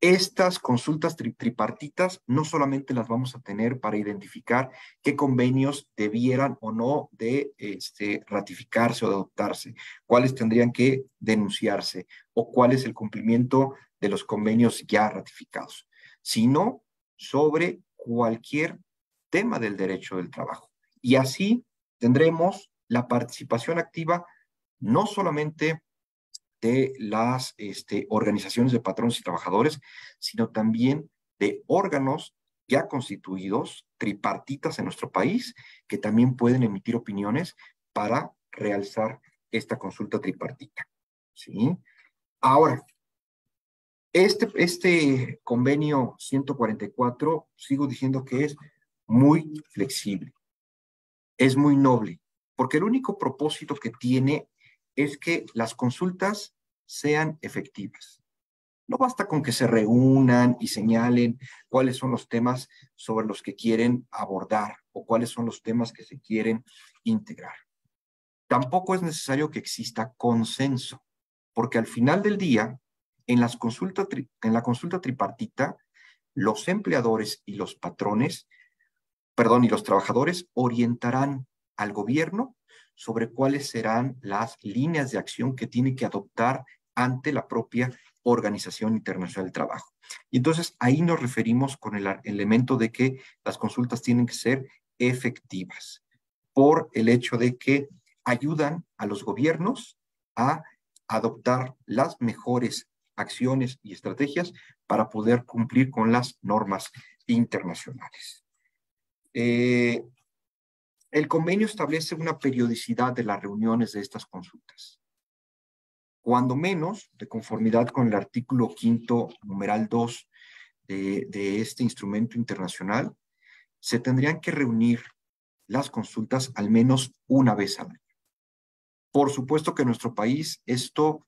estas consultas tripartitas no solamente las vamos a tener para identificar qué convenios debieran o no de este, ratificarse o adoptarse, cuáles tendrían que denunciarse o cuál es el cumplimiento de los convenios ya ratificados, sino sobre cualquier tema del derecho del trabajo. Y así tendremos la participación activa no solamente de las este, organizaciones de patrones y trabajadores, sino también de órganos ya constituidos, tripartitas en nuestro país, que también pueden emitir opiniones para realzar esta consulta tripartita. ¿sí? Ahora, este, este convenio 144, sigo diciendo que es muy flexible, es muy noble, porque el único propósito que tiene es que las consultas sean efectivas. No basta con que se reúnan y señalen cuáles son los temas sobre los que quieren abordar o cuáles son los temas que se quieren integrar. Tampoco es necesario que exista consenso, porque al final del día, en, la consulta tripartita, los empleadores y los patrones, perdón, y los trabajadores orientarán al gobierno sobre cuáles serán las líneas de acción que tiene que adoptar ante la propia Organización Internacional del Trabajo. Y entonces ahí nos referimos con el elemento de que las consultas tienen que ser efectivas por el hecho de que ayudan a los gobiernos a adoptar las mejores acciones y estrategias para poder cumplir con las normas internacionales. Eh, el convenio establece una periodicidad de las reuniones de estas consultas. Cuando menos, de conformidad con el artículo quinto, numeral 2 de, este instrumento internacional, se tendrían que reunir las consultas al menos una vez al año. Por supuesto que en nuestro país esto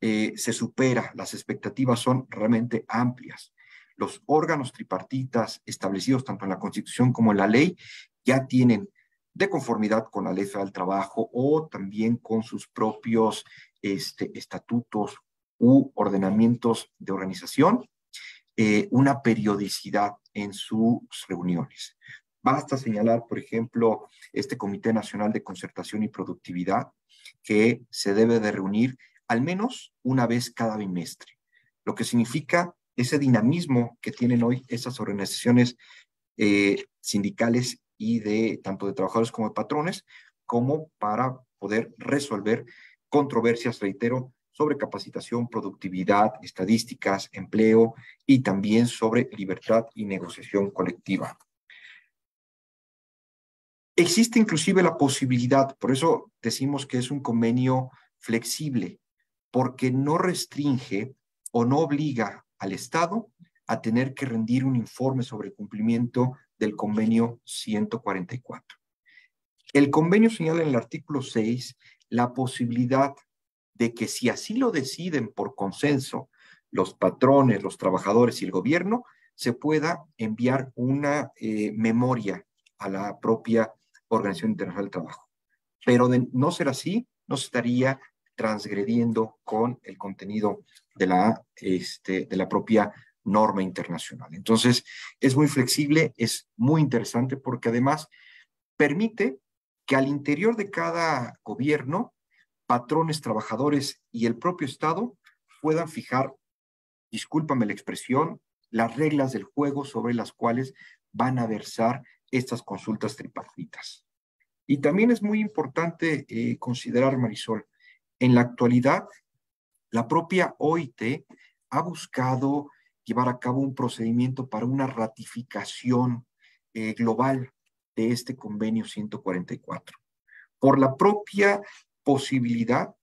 eh, se supera, las expectativas son realmente amplias. Los órganos tripartitas establecidos tanto en la Constitución como en la ley ya tienen de conformidad con la ley federal del trabajo o también con sus propios este, estatutos u ordenamientos de organización, eh, una periodicidad en sus reuniones. Basta señalar, por ejemplo, este Comité Nacional de Concertación y Productividad, que se debe de reunir al menos una vez cada bimestre, lo que significa ese dinamismo que tienen hoy esas organizaciones eh, sindicales de tanto de trabajadores como de patrones, como para poder resolver controversias, reitero, sobre capacitación, productividad, estadísticas, empleo y también sobre libertad y negociación colectiva. Existe inclusive la posibilidad, por eso decimos que es un convenio flexible, porque no restringe o no obliga al Estado a tener que rendir un informe sobre el cumplimiento del convenio 144. El convenio señala en el artículo 6 la posibilidad de que si así lo deciden por consenso los patrones, los trabajadores y el gobierno, se pueda enviar una eh, memoria a la propia Organización Internacional del Trabajo. Pero de no ser así, no se estaría transgrediendo con el contenido de la, este, de la propia norma internacional. Entonces, es muy flexible, es muy interesante porque además permite que al interior de cada gobierno, patrones, trabajadores y el propio Estado puedan fijar, discúlpame la expresión, las reglas del juego sobre las cuales van a versar estas consultas tripartitas. Y también es muy importante eh, considerar, Marisol, en la actualidad, la propia OIT ha buscado llevar a cabo un procedimiento para una ratificación eh, global de este convenio 144, por la propia posibilidad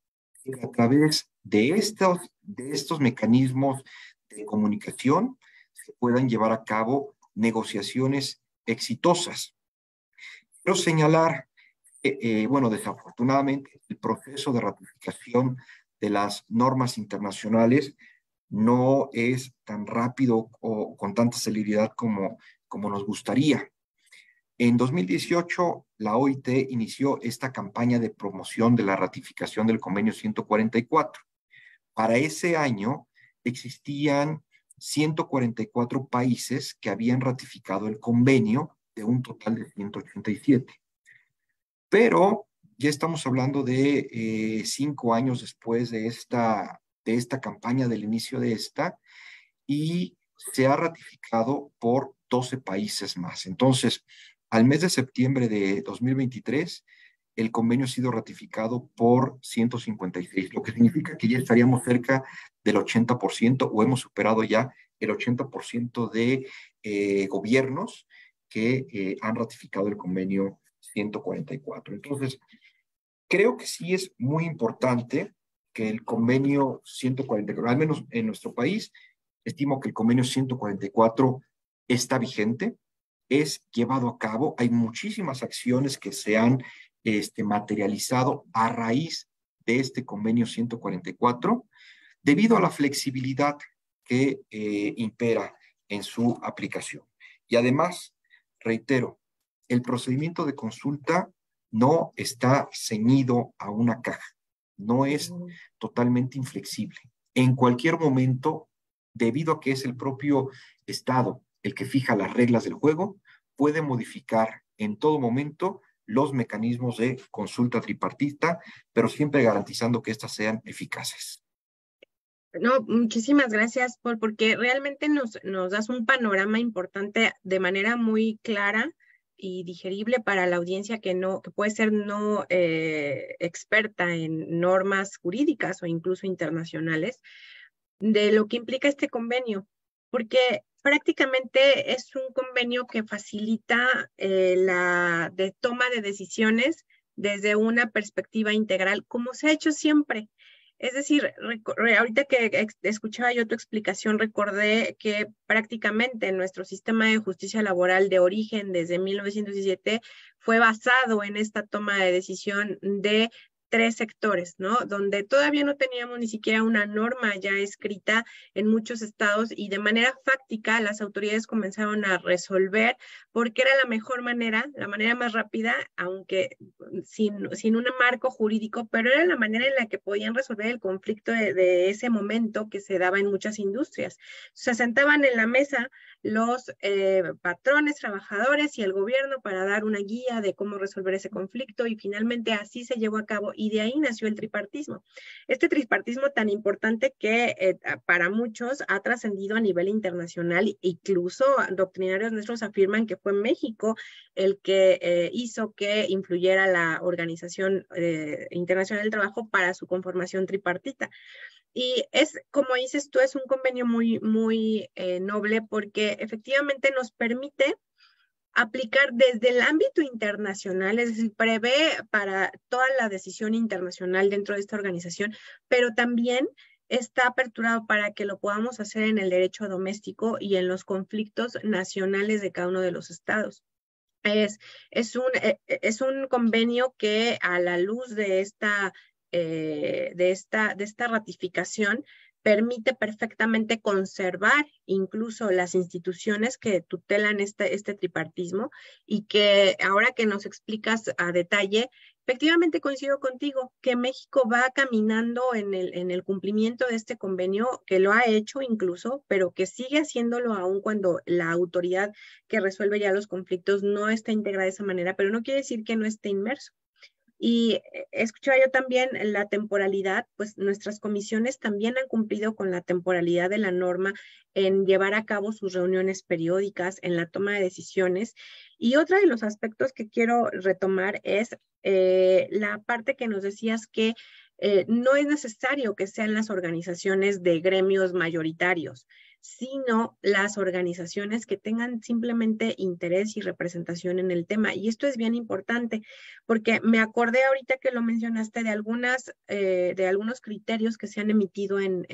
de a través de estos, de estos mecanismos de comunicación se puedan llevar a cabo negociaciones exitosas. Quiero señalar, eh, bueno, desafortunadamente, el proceso de ratificación de las normas internacionales no es tan rápido o con tanta celeridad como, como nos gustaría. En 2018, la OIT inició esta campaña de promoción de la ratificación del convenio 144. Para ese año existían 144 países que habían ratificado el convenio de un total de 187. Pero ya estamos hablando de eh, cinco años después de esta, de esta campaña, del inicio de esta, y se ha ratificado por 12 países más. Entonces, al mes de septiembre de 2023, el convenio ha sido ratificado por 156, lo que significa que ya estaríamos cerca del 80% o hemos superado ya el 80% de eh, gobiernos que eh, han ratificado el convenio 144. Entonces, creo que sí es muy importante que el convenio 144, al menos en nuestro país, estimo que el convenio 144 está vigente, es llevado a cabo. Hay muchísimas acciones que se han este, materializado a raíz de este convenio 144, debido a la flexibilidad que eh, impera en su aplicación. Y además, reitero, el procedimiento de consulta no está ceñido a una caja, no es totalmente inflexible. En cualquier momento, debido a que es el propio Estado el que fija las reglas del juego, puede modificar en todo momento los mecanismos de consulta tripartita, pero siempre garantizando que éstas sean eficaces. No, muchísimas gracias, Paul, porque realmente nos, nos das un panorama importante de manera muy clara y digerible para la audiencia que no, que puede ser no eh, experta en normas jurídicas o incluso internacionales, de lo que implica este convenio, porque prácticamente es un convenio que facilita eh, la de toma de decisiones desde una perspectiva integral, como se ha hecho siempre. Es decir, ahorita que escuchaba yo tu explicación, recordé que prácticamente nuestro sistema de justicia laboral de origen desde 1917 fue basado en esta toma de decisión de tres sectores, ¿no? Donde todavía no teníamos ni siquiera una norma ya escrita en muchos estados y de manera fáctica las autoridades comenzaron a resolver porque era la mejor manera, la manera más rápida, aunque sin, sin un marco jurídico, pero era la manera en la que podían resolver el conflicto de, ese momento que se daba en muchas industrias. Se sentaban en la mesa los eh, patrones, trabajadores y el gobierno para dar una guía de cómo resolver ese conflicto y finalmente así se llevó a cabo y de ahí nació el tripartismo. Este tripartismo tan importante que eh, para muchos ha trascendido a nivel internacional, incluso doctrinarios nuestros afirman que fue México el que eh, hizo que influyera la Organización Internacional del Trabajo para su conformación tripartita. Y es, como dices tú, es un convenio muy, muy eh, noble porque efectivamente nos permite aplicar desde el ámbito internacional, es decir, prevé para toda la decisión internacional dentro de esta organización, pero también está aperturado para que lo podamos hacer en el derecho doméstico y en los conflictos nacionales de cada uno de los estados. Es, es, un, eh, es un convenio que a la luz de esta eh, de, esta, de esta ratificación permite perfectamente conservar incluso las instituciones que tutelan este, este tripartismo y que ahora que nos explicas a detalle, efectivamente coincido contigo que México va caminando en el, en el cumplimiento de este convenio, que lo ha hecho incluso, pero que sigue haciéndolo aún cuando la autoridad que resuelve ya los conflictos no está integrada de esa manera, pero no quiere decir que no esté inmerso. Y escuchaba yo también la temporalidad, pues nuestras comisiones también han cumplido con la temporalidad de la norma en llevar a cabo sus reuniones periódicas, en la toma de decisiones. Y otro de los aspectos que quiero retomar es eh, la parte que nos decías que eh, no es necesario que sean las organizaciones de gremios mayoritarios sino las organizaciones que tengan simplemente interés y representación en el tema. Y esto es bien importante porque me acordé ahorita que lo mencionaste de algunas, eh, de algunos criterios que se han emitido en,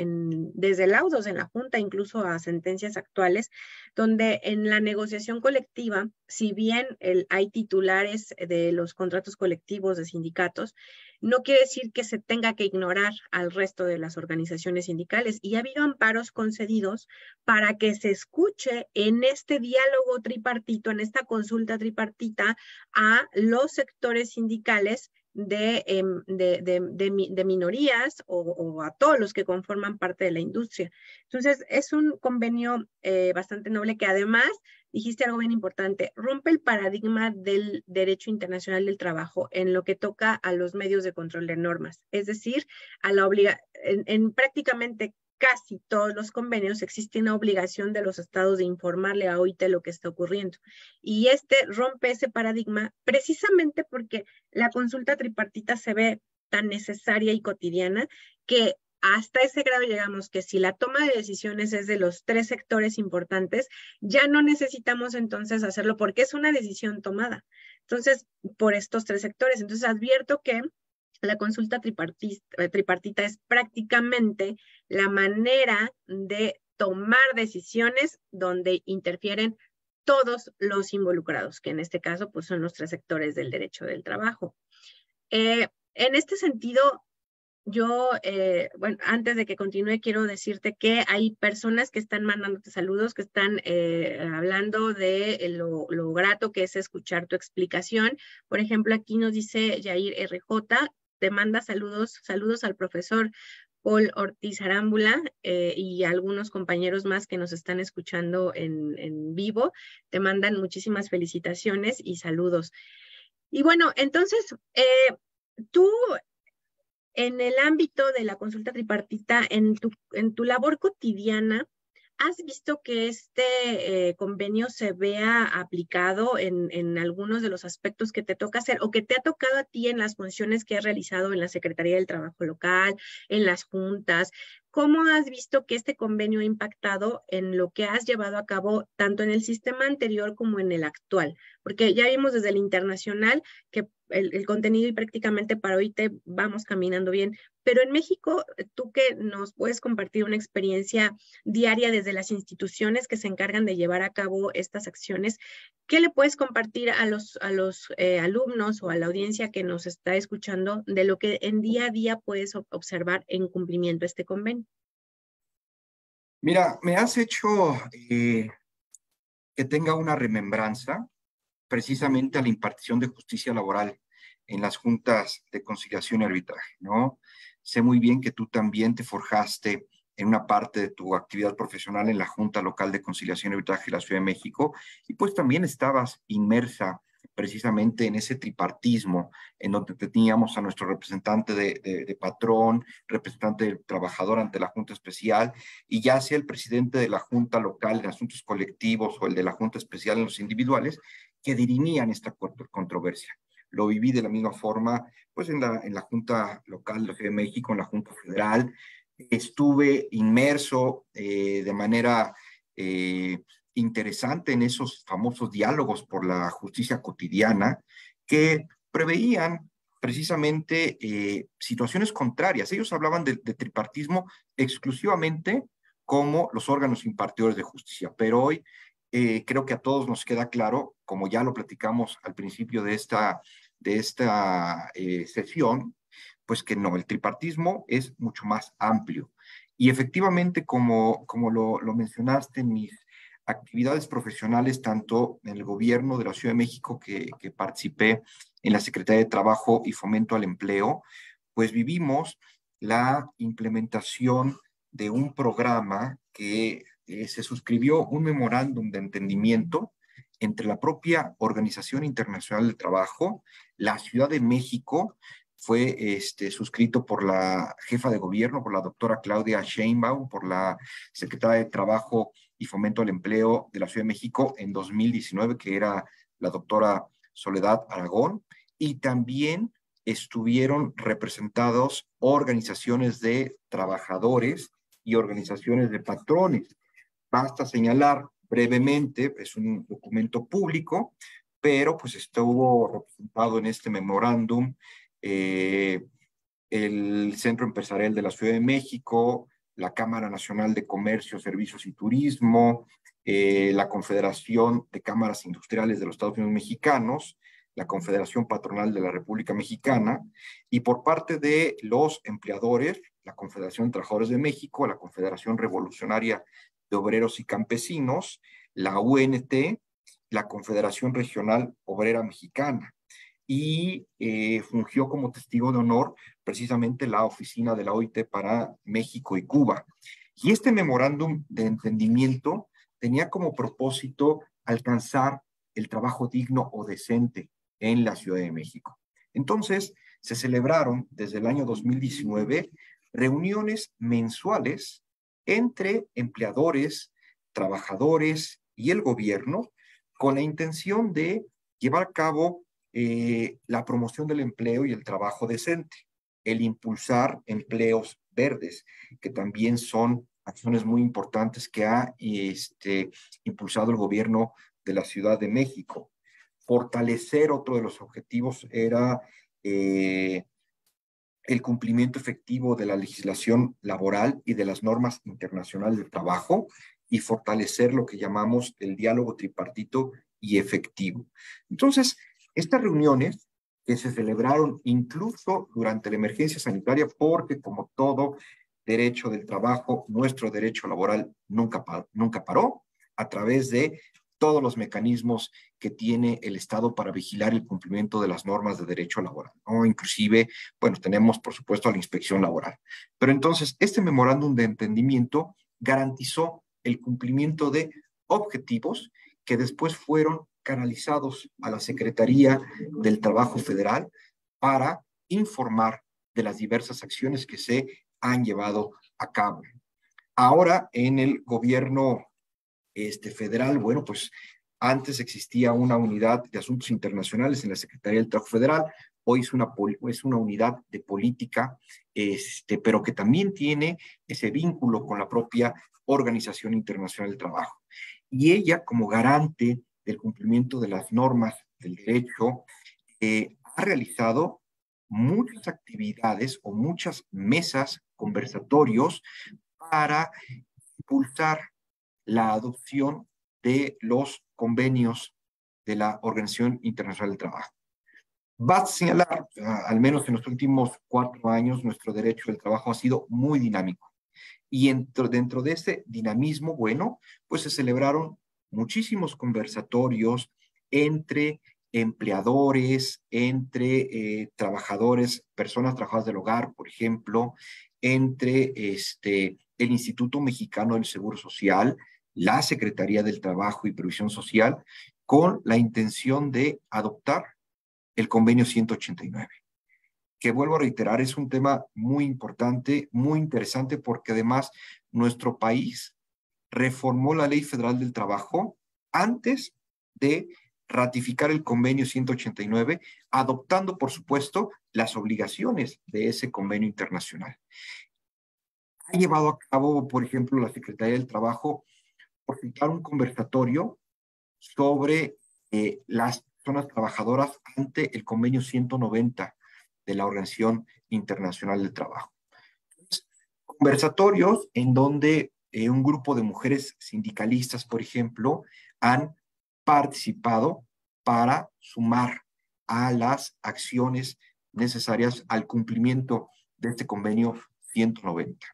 desde laudos en la Junta, incluso a sentencias actuales, donde en la negociación colectiva, si bien hay titulares de los contratos colectivos de sindicatos, no quiere decir que se tenga que ignorar al resto de las organizaciones sindicales y ha habido amparos concedidos para que se escuche en este diálogo tripartito, en esta consulta tripartita a los sectores sindicales de, em, de, minorías o, a todos los que conforman parte de la industria. Entonces, es un convenio eh, bastante noble que además dijiste algo bien importante, rompe el paradigma del derecho internacional del trabajo en lo que toca a los medios de control de normas, es decir, a la obliga en, prácticamente casi todos los convenios existe una obligación de los estados de informarle a OIT lo que está ocurriendo. Y este rompe ese paradigma precisamente porque la consulta tripartita se ve tan necesaria y cotidiana que hasta ese grado llegamos que si la toma de decisiones es de los tres sectores importantes, ya no necesitamos entonces hacerlo porque es una decisión tomada. Entonces, por estos tres sectores. Entonces, advierto que la consulta tripartita, tripartita es prácticamente la manera de tomar decisiones donde interfieren todos los involucrados, que en este caso pues, son los tres sectores del derecho del trabajo. Eh, en este sentido, yo, eh, bueno, antes de que continúe, quiero decirte que hay personas que están mandándote saludos, que están eh, hablando de lo, grato que es escuchar tu explicación. Por ejemplo, aquí nos dice Jair RJ, te manda saludos, saludos al profesor Paul Ortiz Arámbula eh, y algunos compañeros más que nos están escuchando en, vivo. Te mandan muchísimas felicitaciones y saludos. Y bueno, entonces, tú en el ámbito de la consulta tripartita, en tu, en tu labor cotidiana, ¿has visto que este eh, convenio se vea aplicado en, algunos de los aspectos que te toca hacer o que te ha tocado a ti en las funciones que has realizado en la Secretaría del Trabajo Local, en las juntas? ¿Cómo has visto que este convenio ha impactado en lo que has llevado a cabo tanto en el sistema anterior como en el actual? Porque ya vimos desde el internacional que el, contenido y prácticamente para hoy te vamos caminando bien, pero en México, tú que nos puedes compartir una experiencia diaria desde las instituciones que se encargan de llevar a cabo estas acciones, ¿qué le puedes compartir a los, a los eh, alumnos o a la audiencia que nos está escuchando de lo que en día a día puedes observar en cumplimiento este convenio? Mira, me has hecho eh, que tenga una remembranza precisamente a la impartición de justicia laboral en las juntas de conciliación y arbitraje, ¿no? Sé muy bien que tú también te forjaste en una parte de tu actividad profesional en la Junta Local de Conciliación y Arbitraje de la Ciudad de México y pues también estabas inmersa precisamente en ese tripartismo en donde teníamos a nuestro representante de, patrón, representante del trabajador ante la Junta Especial y ya sea el presidente de la Junta Local en asuntos colectivos o el de la Junta Especial en los individuales que dirimían esta controversia. Lo viví de la misma forma, pues en la, en la Junta Local de de México, en la Junta Federal. Estuve inmerso eh, de manera eh, interesante en esos famosos diálogos por la justicia cotidiana que preveían precisamente eh, situaciones contrarias. Ellos hablaban de, tripartismo exclusivamente como los órganos impartidores de justicia, pero hoy eh, creo que a todos nos queda claro, como ya lo platicamos al principio de esta, de esta eh, sesión, pues que no, el tripartismo es mucho más amplio. Y efectivamente, como, como lo, lo mencionaste en mis actividades profesionales, tanto en el gobierno de la Ciudad de México, que, que participé en la Secretaría de Trabajo y Fomento al Empleo, pues vivimos la implementación de un programa que eh, se suscribió un memorándum de entendimiento entre la propia Organización Internacional del Trabajo, la Ciudad de México, fue este, suscrito por la jefa de gobierno, por la doctora Claudia Sheinbaum, por la secretaria de Trabajo y Fomento al Empleo de la Ciudad de México en 2019, que era la doctora Soledad Aragón, y también estuvieron representados organizaciones de trabajadores y organizaciones de patrones. Basta señalar brevemente, es un documento público, pero pues estuvo representado en este memorándum eh, el Centro Empresarial de la Ciudad de México, la Cámara Nacional de Comercio, Servicios y Turismo, eh, la Confederación de Cámaras Industriales de los Estados Unidos Mexicanos, la Confederación Patronal de la República Mexicana, y por parte de los empleadores, la Confederación de Trabajadores de México, la Confederación Revolucionaria de Obreros y Campesinos, la UNT, la Confederación Regional Obrera Mexicana y eh, fungió como testigo de honor precisamente la oficina de la OIT para México y Cuba. Y este memorándum de entendimiento tenía como propósito alcanzar el trabajo digno o decente en la Ciudad de México. Entonces, se celebraron desde el año 2019 reuniones mensuales entre empleadores, trabajadores y el gobierno con la intención de llevar a cabo eh, la promoción del empleo y el trabajo decente, el impulsar empleos verdes, que también son acciones muy importantes que ha este, impulsado el gobierno de la Ciudad de México. Fortalecer otro de los objetivos era eh, el cumplimiento efectivo de la legislación laboral y de las normas internacionales de trabajo y fortalecer lo que llamamos el diálogo tripartito y efectivo. Entonces, estas reuniones que se celebraron incluso durante la emergencia sanitaria, porque como todo derecho del trabajo, nuestro derecho laboral nunca, nunca paró, a través de todos los mecanismos que tiene el Estado para vigilar el cumplimiento de las normas de derecho laboral, ¿no? Inclusive, bueno, tenemos por supuesto a la inspección laboral. Pero entonces, este memorándum de entendimiento garantizó el cumplimiento de objetivos que después fueron canalizados a la Secretaría del Trabajo Federal para informar de las diversas acciones que se han llevado a cabo. Ahora, en el gobierno este, federal, bueno, pues antes existía una unidad de asuntos internacionales en la Secretaría del Trabajo Federal, hoy es una, es una unidad de política, este, pero que también tiene ese vínculo con la propia Organización Internacional del Trabajo. Y ella, como garante del cumplimiento de las normas del derecho, eh, ha realizado muchas actividades o muchas mesas, conversatorios para impulsar la adopción de los convenios de la Organización Internacional del Trabajo. Va a señalar, al menos en los últimos cuatro años, nuestro derecho del trabajo ha sido muy dinámico. Y dentro, dentro de ese dinamismo, bueno, pues se celebraron muchísimos conversatorios entre empleadores, entre eh, trabajadores, personas trabajadoras del hogar, por ejemplo, entre este, el Instituto Mexicano del Seguro Social, la Secretaría del Trabajo y Previsión Social, con la intención de adoptar el convenio 189, que vuelvo a reiterar, es un tema muy importante, muy interesante, porque además nuestro país reformó la Ley Federal del Trabajo antes de ratificar el convenio 189, adoptando, por supuesto, las obligaciones de ese convenio internacional. Ha llevado a cabo, por ejemplo, la Secretaría del Trabajo, por citar un conversatorio sobre eh, las personas trabajadoras ante el convenio 190 de la Organización Internacional del Trabajo. Conversatorios en donde eh, un grupo de mujeres sindicalistas, por ejemplo, han participado para sumar a las acciones necesarias al cumplimiento de este convenio 190.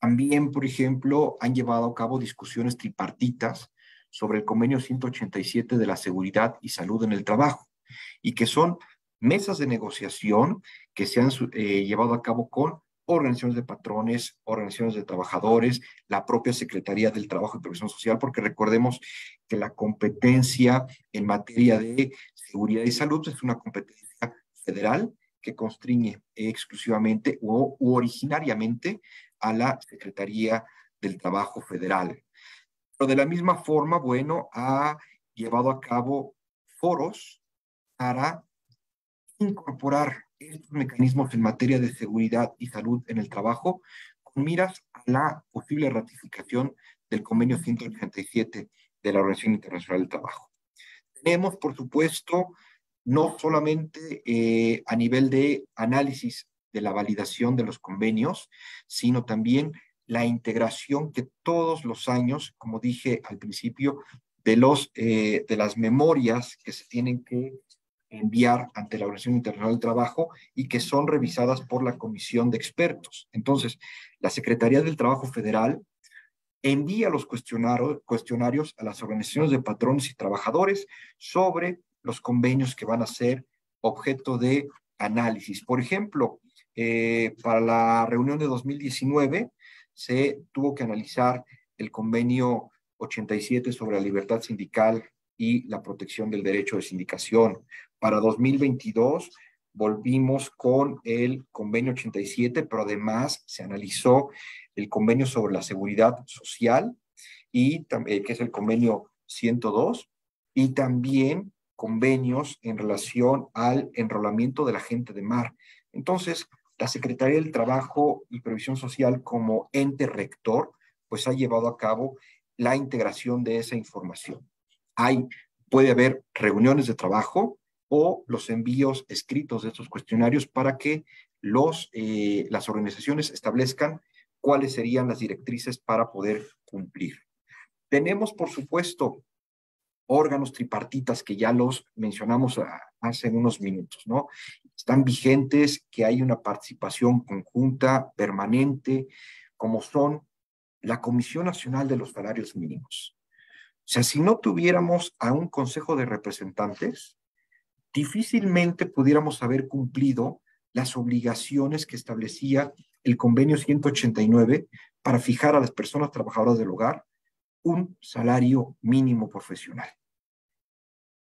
También, por ejemplo, han llevado a cabo discusiones tripartitas sobre el convenio 187 de la seguridad y salud en el trabajo y que son mesas de negociación que se han eh, llevado a cabo con organizaciones de patrones, organizaciones de trabajadores, la propia Secretaría del Trabajo y Previsión Social, porque recordemos que la competencia en materia de seguridad y salud es una competencia federal que constriñe exclusivamente o originariamente a la Secretaría del Trabajo Federal. Pero de la misma forma, bueno, ha llevado a cabo foros para incorporar estos mecanismos en materia de seguridad y salud en el trabajo con miras a la posible ratificación del convenio 187 de la Organización Internacional del Trabajo. Tenemos, por supuesto, no solamente eh, a nivel de análisis de la validación de los convenios, sino también la integración que todos los años, como dije al principio, de, los, eh, de las memorias que se tienen que enviar ante la Organización Internacional del Trabajo y que son revisadas por la Comisión de Expertos. Entonces, la Secretaría del Trabajo Federal envía los cuestionarios a las organizaciones de patrones y trabajadores sobre los convenios que van a ser objeto de análisis. Por ejemplo, eh, para la reunión de 2019 se tuvo que analizar el convenio 87 sobre la libertad sindical y la protección del derecho de sindicación. Para 2022 volvimos con el convenio 87, pero además se analizó el convenio sobre la seguridad social y también que es el convenio 102 y también convenios en relación al enrolamiento de la gente de mar. Entonces, la Secretaría del Trabajo y Previsión Social como ente rector, pues ha llevado a cabo la integración de esa información. Hay, puede haber reuniones de trabajo o los envíos escritos de estos cuestionarios para que los, eh, las organizaciones establezcan cuáles serían las directrices para poder cumplir. Tenemos, por supuesto, órganos tripartitas que ya los mencionamos hace unos minutos, ¿no? Están vigentes, que hay una participación conjunta, permanente, como son la Comisión Nacional de los Salarios Mínimos. O sea, si no tuviéramos a un Consejo de Representantes, difícilmente pudiéramos haber cumplido las obligaciones que establecía el convenio 189 para fijar a las personas trabajadoras del hogar un salario mínimo profesional.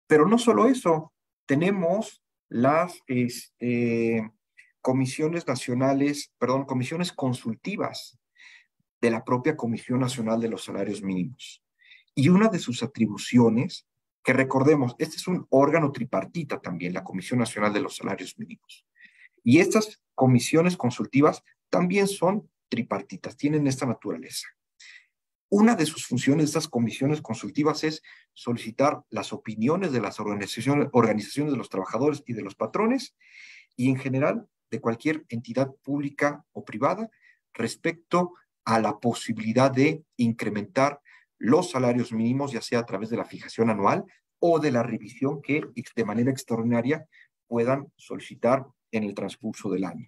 Pero no solo eso, tenemos las este, comisiones nacionales, perdón, comisiones consultivas de la propia Comisión Nacional de los Salarios Mínimos. Y una de sus atribuciones, que recordemos, este es un órgano tripartita también, la Comisión Nacional de los Salarios Mínimos. Y estas comisiones consultivas también son tripartitas, tienen esta naturaleza. Una de sus funciones estas comisiones consultivas es solicitar las opiniones de las organizaciones, organizaciones de los trabajadores y de los patrones y en general de cualquier entidad pública o privada respecto a la posibilidad de incrementar los salarios mínimos, ya sea a través de la fijación anual o de la revisión que de manera extraordinaria puedan solicitar en el transcurso del año.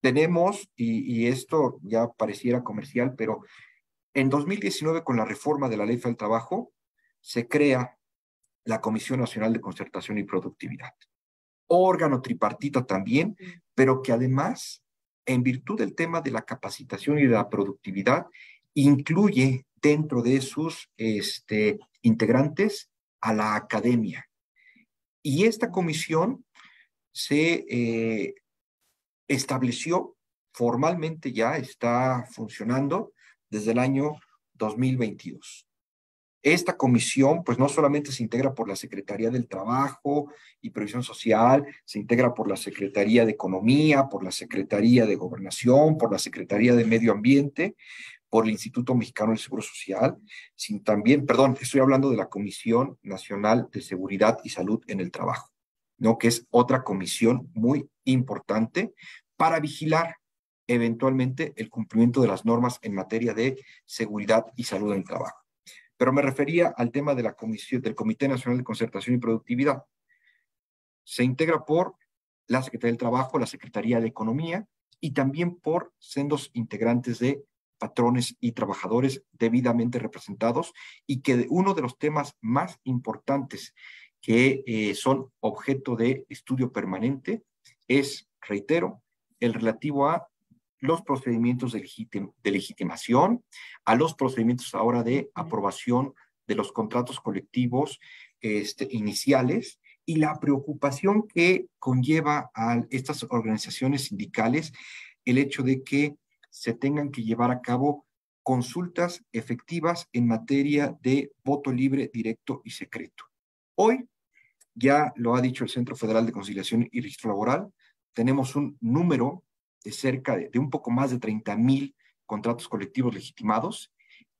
Tenemos, y, esto ya pareciera comercial, pero en 2019 con la reforma de la Ley del Trabajo se crea la Comisión Nacional de Concertación y Productividad. Órgano tripartita también, pero que además, en virtud del tema de la capacitación y de la productividad, incluye dentro de sus este, integrantes a la academia. Y esta comisión se eh, estableció formalmente ya, está funcionando desde el año 2022. Esta comisión, pues no solamente se integra por la Secretaría del Trabajo y Previsión Social, se integra por la Secretaría de Economía, por la Secretaría de Gobernación, por la Secretaría de Medio Ambiente, por el Instituto Mexicano del Seguro Social, sino también, perdón, estoy hablando de la Comisión Nacional de Seguridad y Salud en el Trabajo, ¿no? Que es otra comisión muy importante para vigilar eventualmente el cumplimiento de las normas en materia de seguridad y salud en el trabajo. Pero me refería al tema de la comisión del Comité Nacional de Concertación y Productividad. Se integra por la Secretaría del Trabajo, la Secretaría de Economía y también por sendos integrantes de patrones y trabajadores debidamente representados y que uno de los temas más importantes que eh, son objeto de estudio permanente es, reitero, el relativo a los procedimientos de, legitimación, a los procedimientos ahora de aprobación de los contratos colectivos este, iniciales y la preocupación que conlleva a estas organizaciones sindicales el hecho de que se tengan que llevar a cabo consultas efectivas en materia de voto libre, directo y secreto. Hoy, ya lo ha dicho el Centro Federal de Conciliación y Registro Laboral, tenemos un número de cerca de, un poco más de 30 mil contratos colectivos legitimados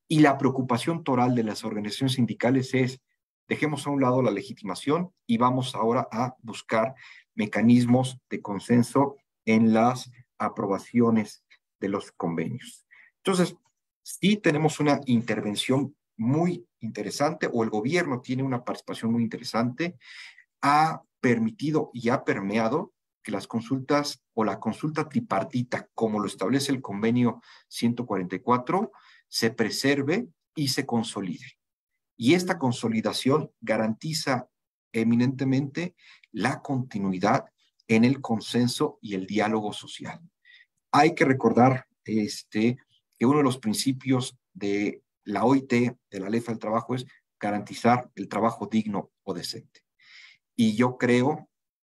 y la preocupación toral de las organizaciones sindicales es dejemos a un lado la legitimación y vamos ahora a buscar mecanismos de consenso en las aprobaciones de los convenios. Entonces, sí tenemos una intervención muy interesante o el gobierno tiene una participación muy interesante, ha permitido y ha permeado que las consultas o la consulta tripartita, como lo establece el convenio 144, se preserve y se consolide. Y esta consolidación garantiza eminentemente la continuidad en el consenso y el diálogo social. Hay que recordar este, que uno de los principios de la OIT, de la Ley del Trabajo, es garantizar el trabajo digno o decente. Y yo creo,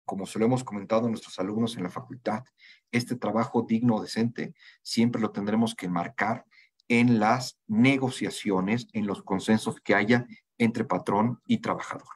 como se lo hemos comentado a nuestros alumnos en la facultad, este trabajo digno o decente siempre lo tendremos que marcar en las negociaciones, en los consensos que haya entre patrón y trabajador.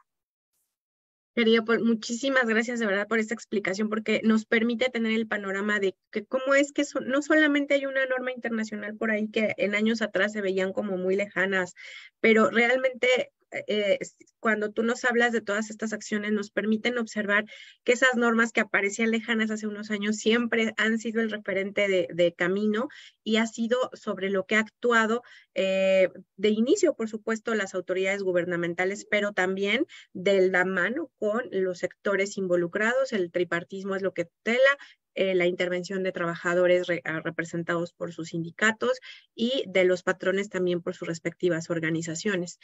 Muchísimas gracias de verdad por esta explicación, porque nos permite tener el panorama de que cómo es que no solamente hay una norma internacional por ahí que en años atrás se veían como muy lejanas, pero realmente eh, cuando tú nos hablas de todas estas acciones, nos permiten observar que esas normas que aparecían lejanas hace unos años siempre han sido el referente de, camino y ha sido sobre lo que ha actuado eh, de inicio, por supuesto, las autoridades gubernamentales, pero también de la mano con los sectores involucrados. El tripartismo es lo que tutela, eh, la intervención de trabajadores ah, representados por sus sindicatos y de los patrones también por sus respectivas organizaciones.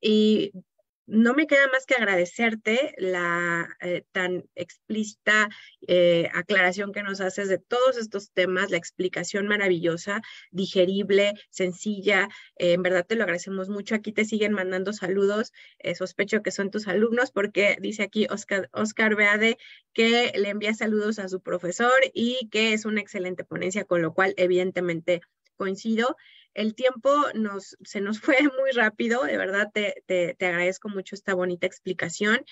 Y no me queda más que agradecerte la eh, tan explícita eh, aclaración que nos haces de todos estos temas, la explicación maravillosa, digerible, sencilla. Eh, en verdad te lo agradecemos mucho. Aquí te siguen mandando saludos. sospecho que son tus alumnos porque dice aquí Oscar, Oscar Beade que le envía saludos a su profesor y que es una excelente ponencia, con lo cual evidentemente coincido. El tiempo nos, se nos fue muy rápido, de verdad te, te, agradezco mucho esta bonita explicación.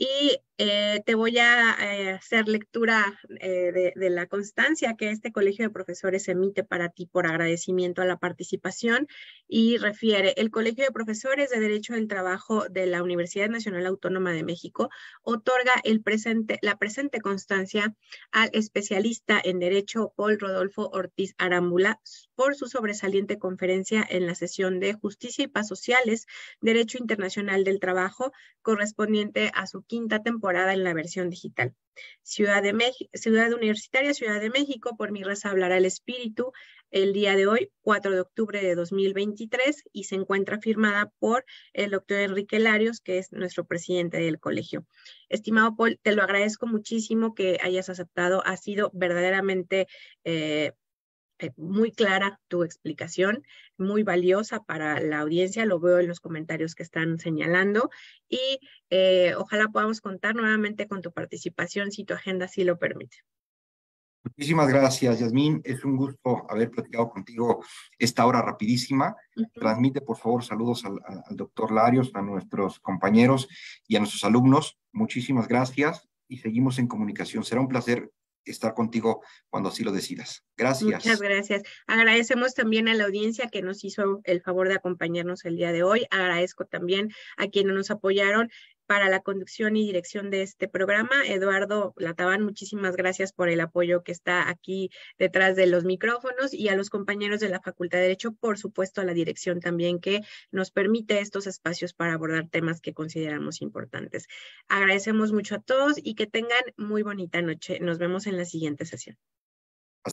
Y Eh, te voy a eh, hacer lectura eh, de, la constancia que este colegio de profesores emite para ti por agradecimiento a la participación y refiere, el colegio de profesores de Derecho del Trabajo de la Universidad Nacional Autónoma de México otorga el presente, la presente constancia al especialista en Derecho Paul Rodolfo Ortiz Arámbula por su sobresaliente conferencia en la sesión de Justicia y Paz Sociales, Derecho Internacional del Trabajo, correspondiente a su quinta temporada en la versión digital. Ciudad, de México, Ciudad Universitaria, Ciudad de México, por mi raza hablará el espíritu, el día de hoy, 4 de octubre de 2023, y se encuentra firmada por el doctor Enrique Larios, que es nuestro presidente del colegio. Estimado Paul, te lo agradezco muchísimo que hayas aceptado. Ha sido verdaderamente eh, muy clara tu explicación, muy valiosa para la audiencia, lo veo en los comentarios que están señalando y eh, ojalá podamos contar nuevamente con tu participación si tu agenda sí lo permite. Muchísimas gracias, Yasmín. Es un gusto haber platicado contigo esta hora rapidísima. Transmite, por favor, saludos al, al doctor Larios, a nuestros compañeros y a nuestros alumnos. Muchísimas gracias y seguimos en comunicación. Será un placer estar contigo cuando así lo decidas. Gracias. Muchas gracias. Agradecemos también a la audiencia que nos hizo el favor de acompañarnos el día de hoy. Agradezco también a quienes nos apoyaron para la conducción y dirección de este programa. Eduardo Lataban, muchísimas gracias por el apoyo que está aquí detrás de los micrófonos y a los compañeros de la Facultad de Derecho, por supuesto a la dirección también que nos permite estos espacios para abordar temas que consideramos importantes. Agradecemos mucho a todos y que tengan muy bonita noche. Nos vemos en la siguiente sesión.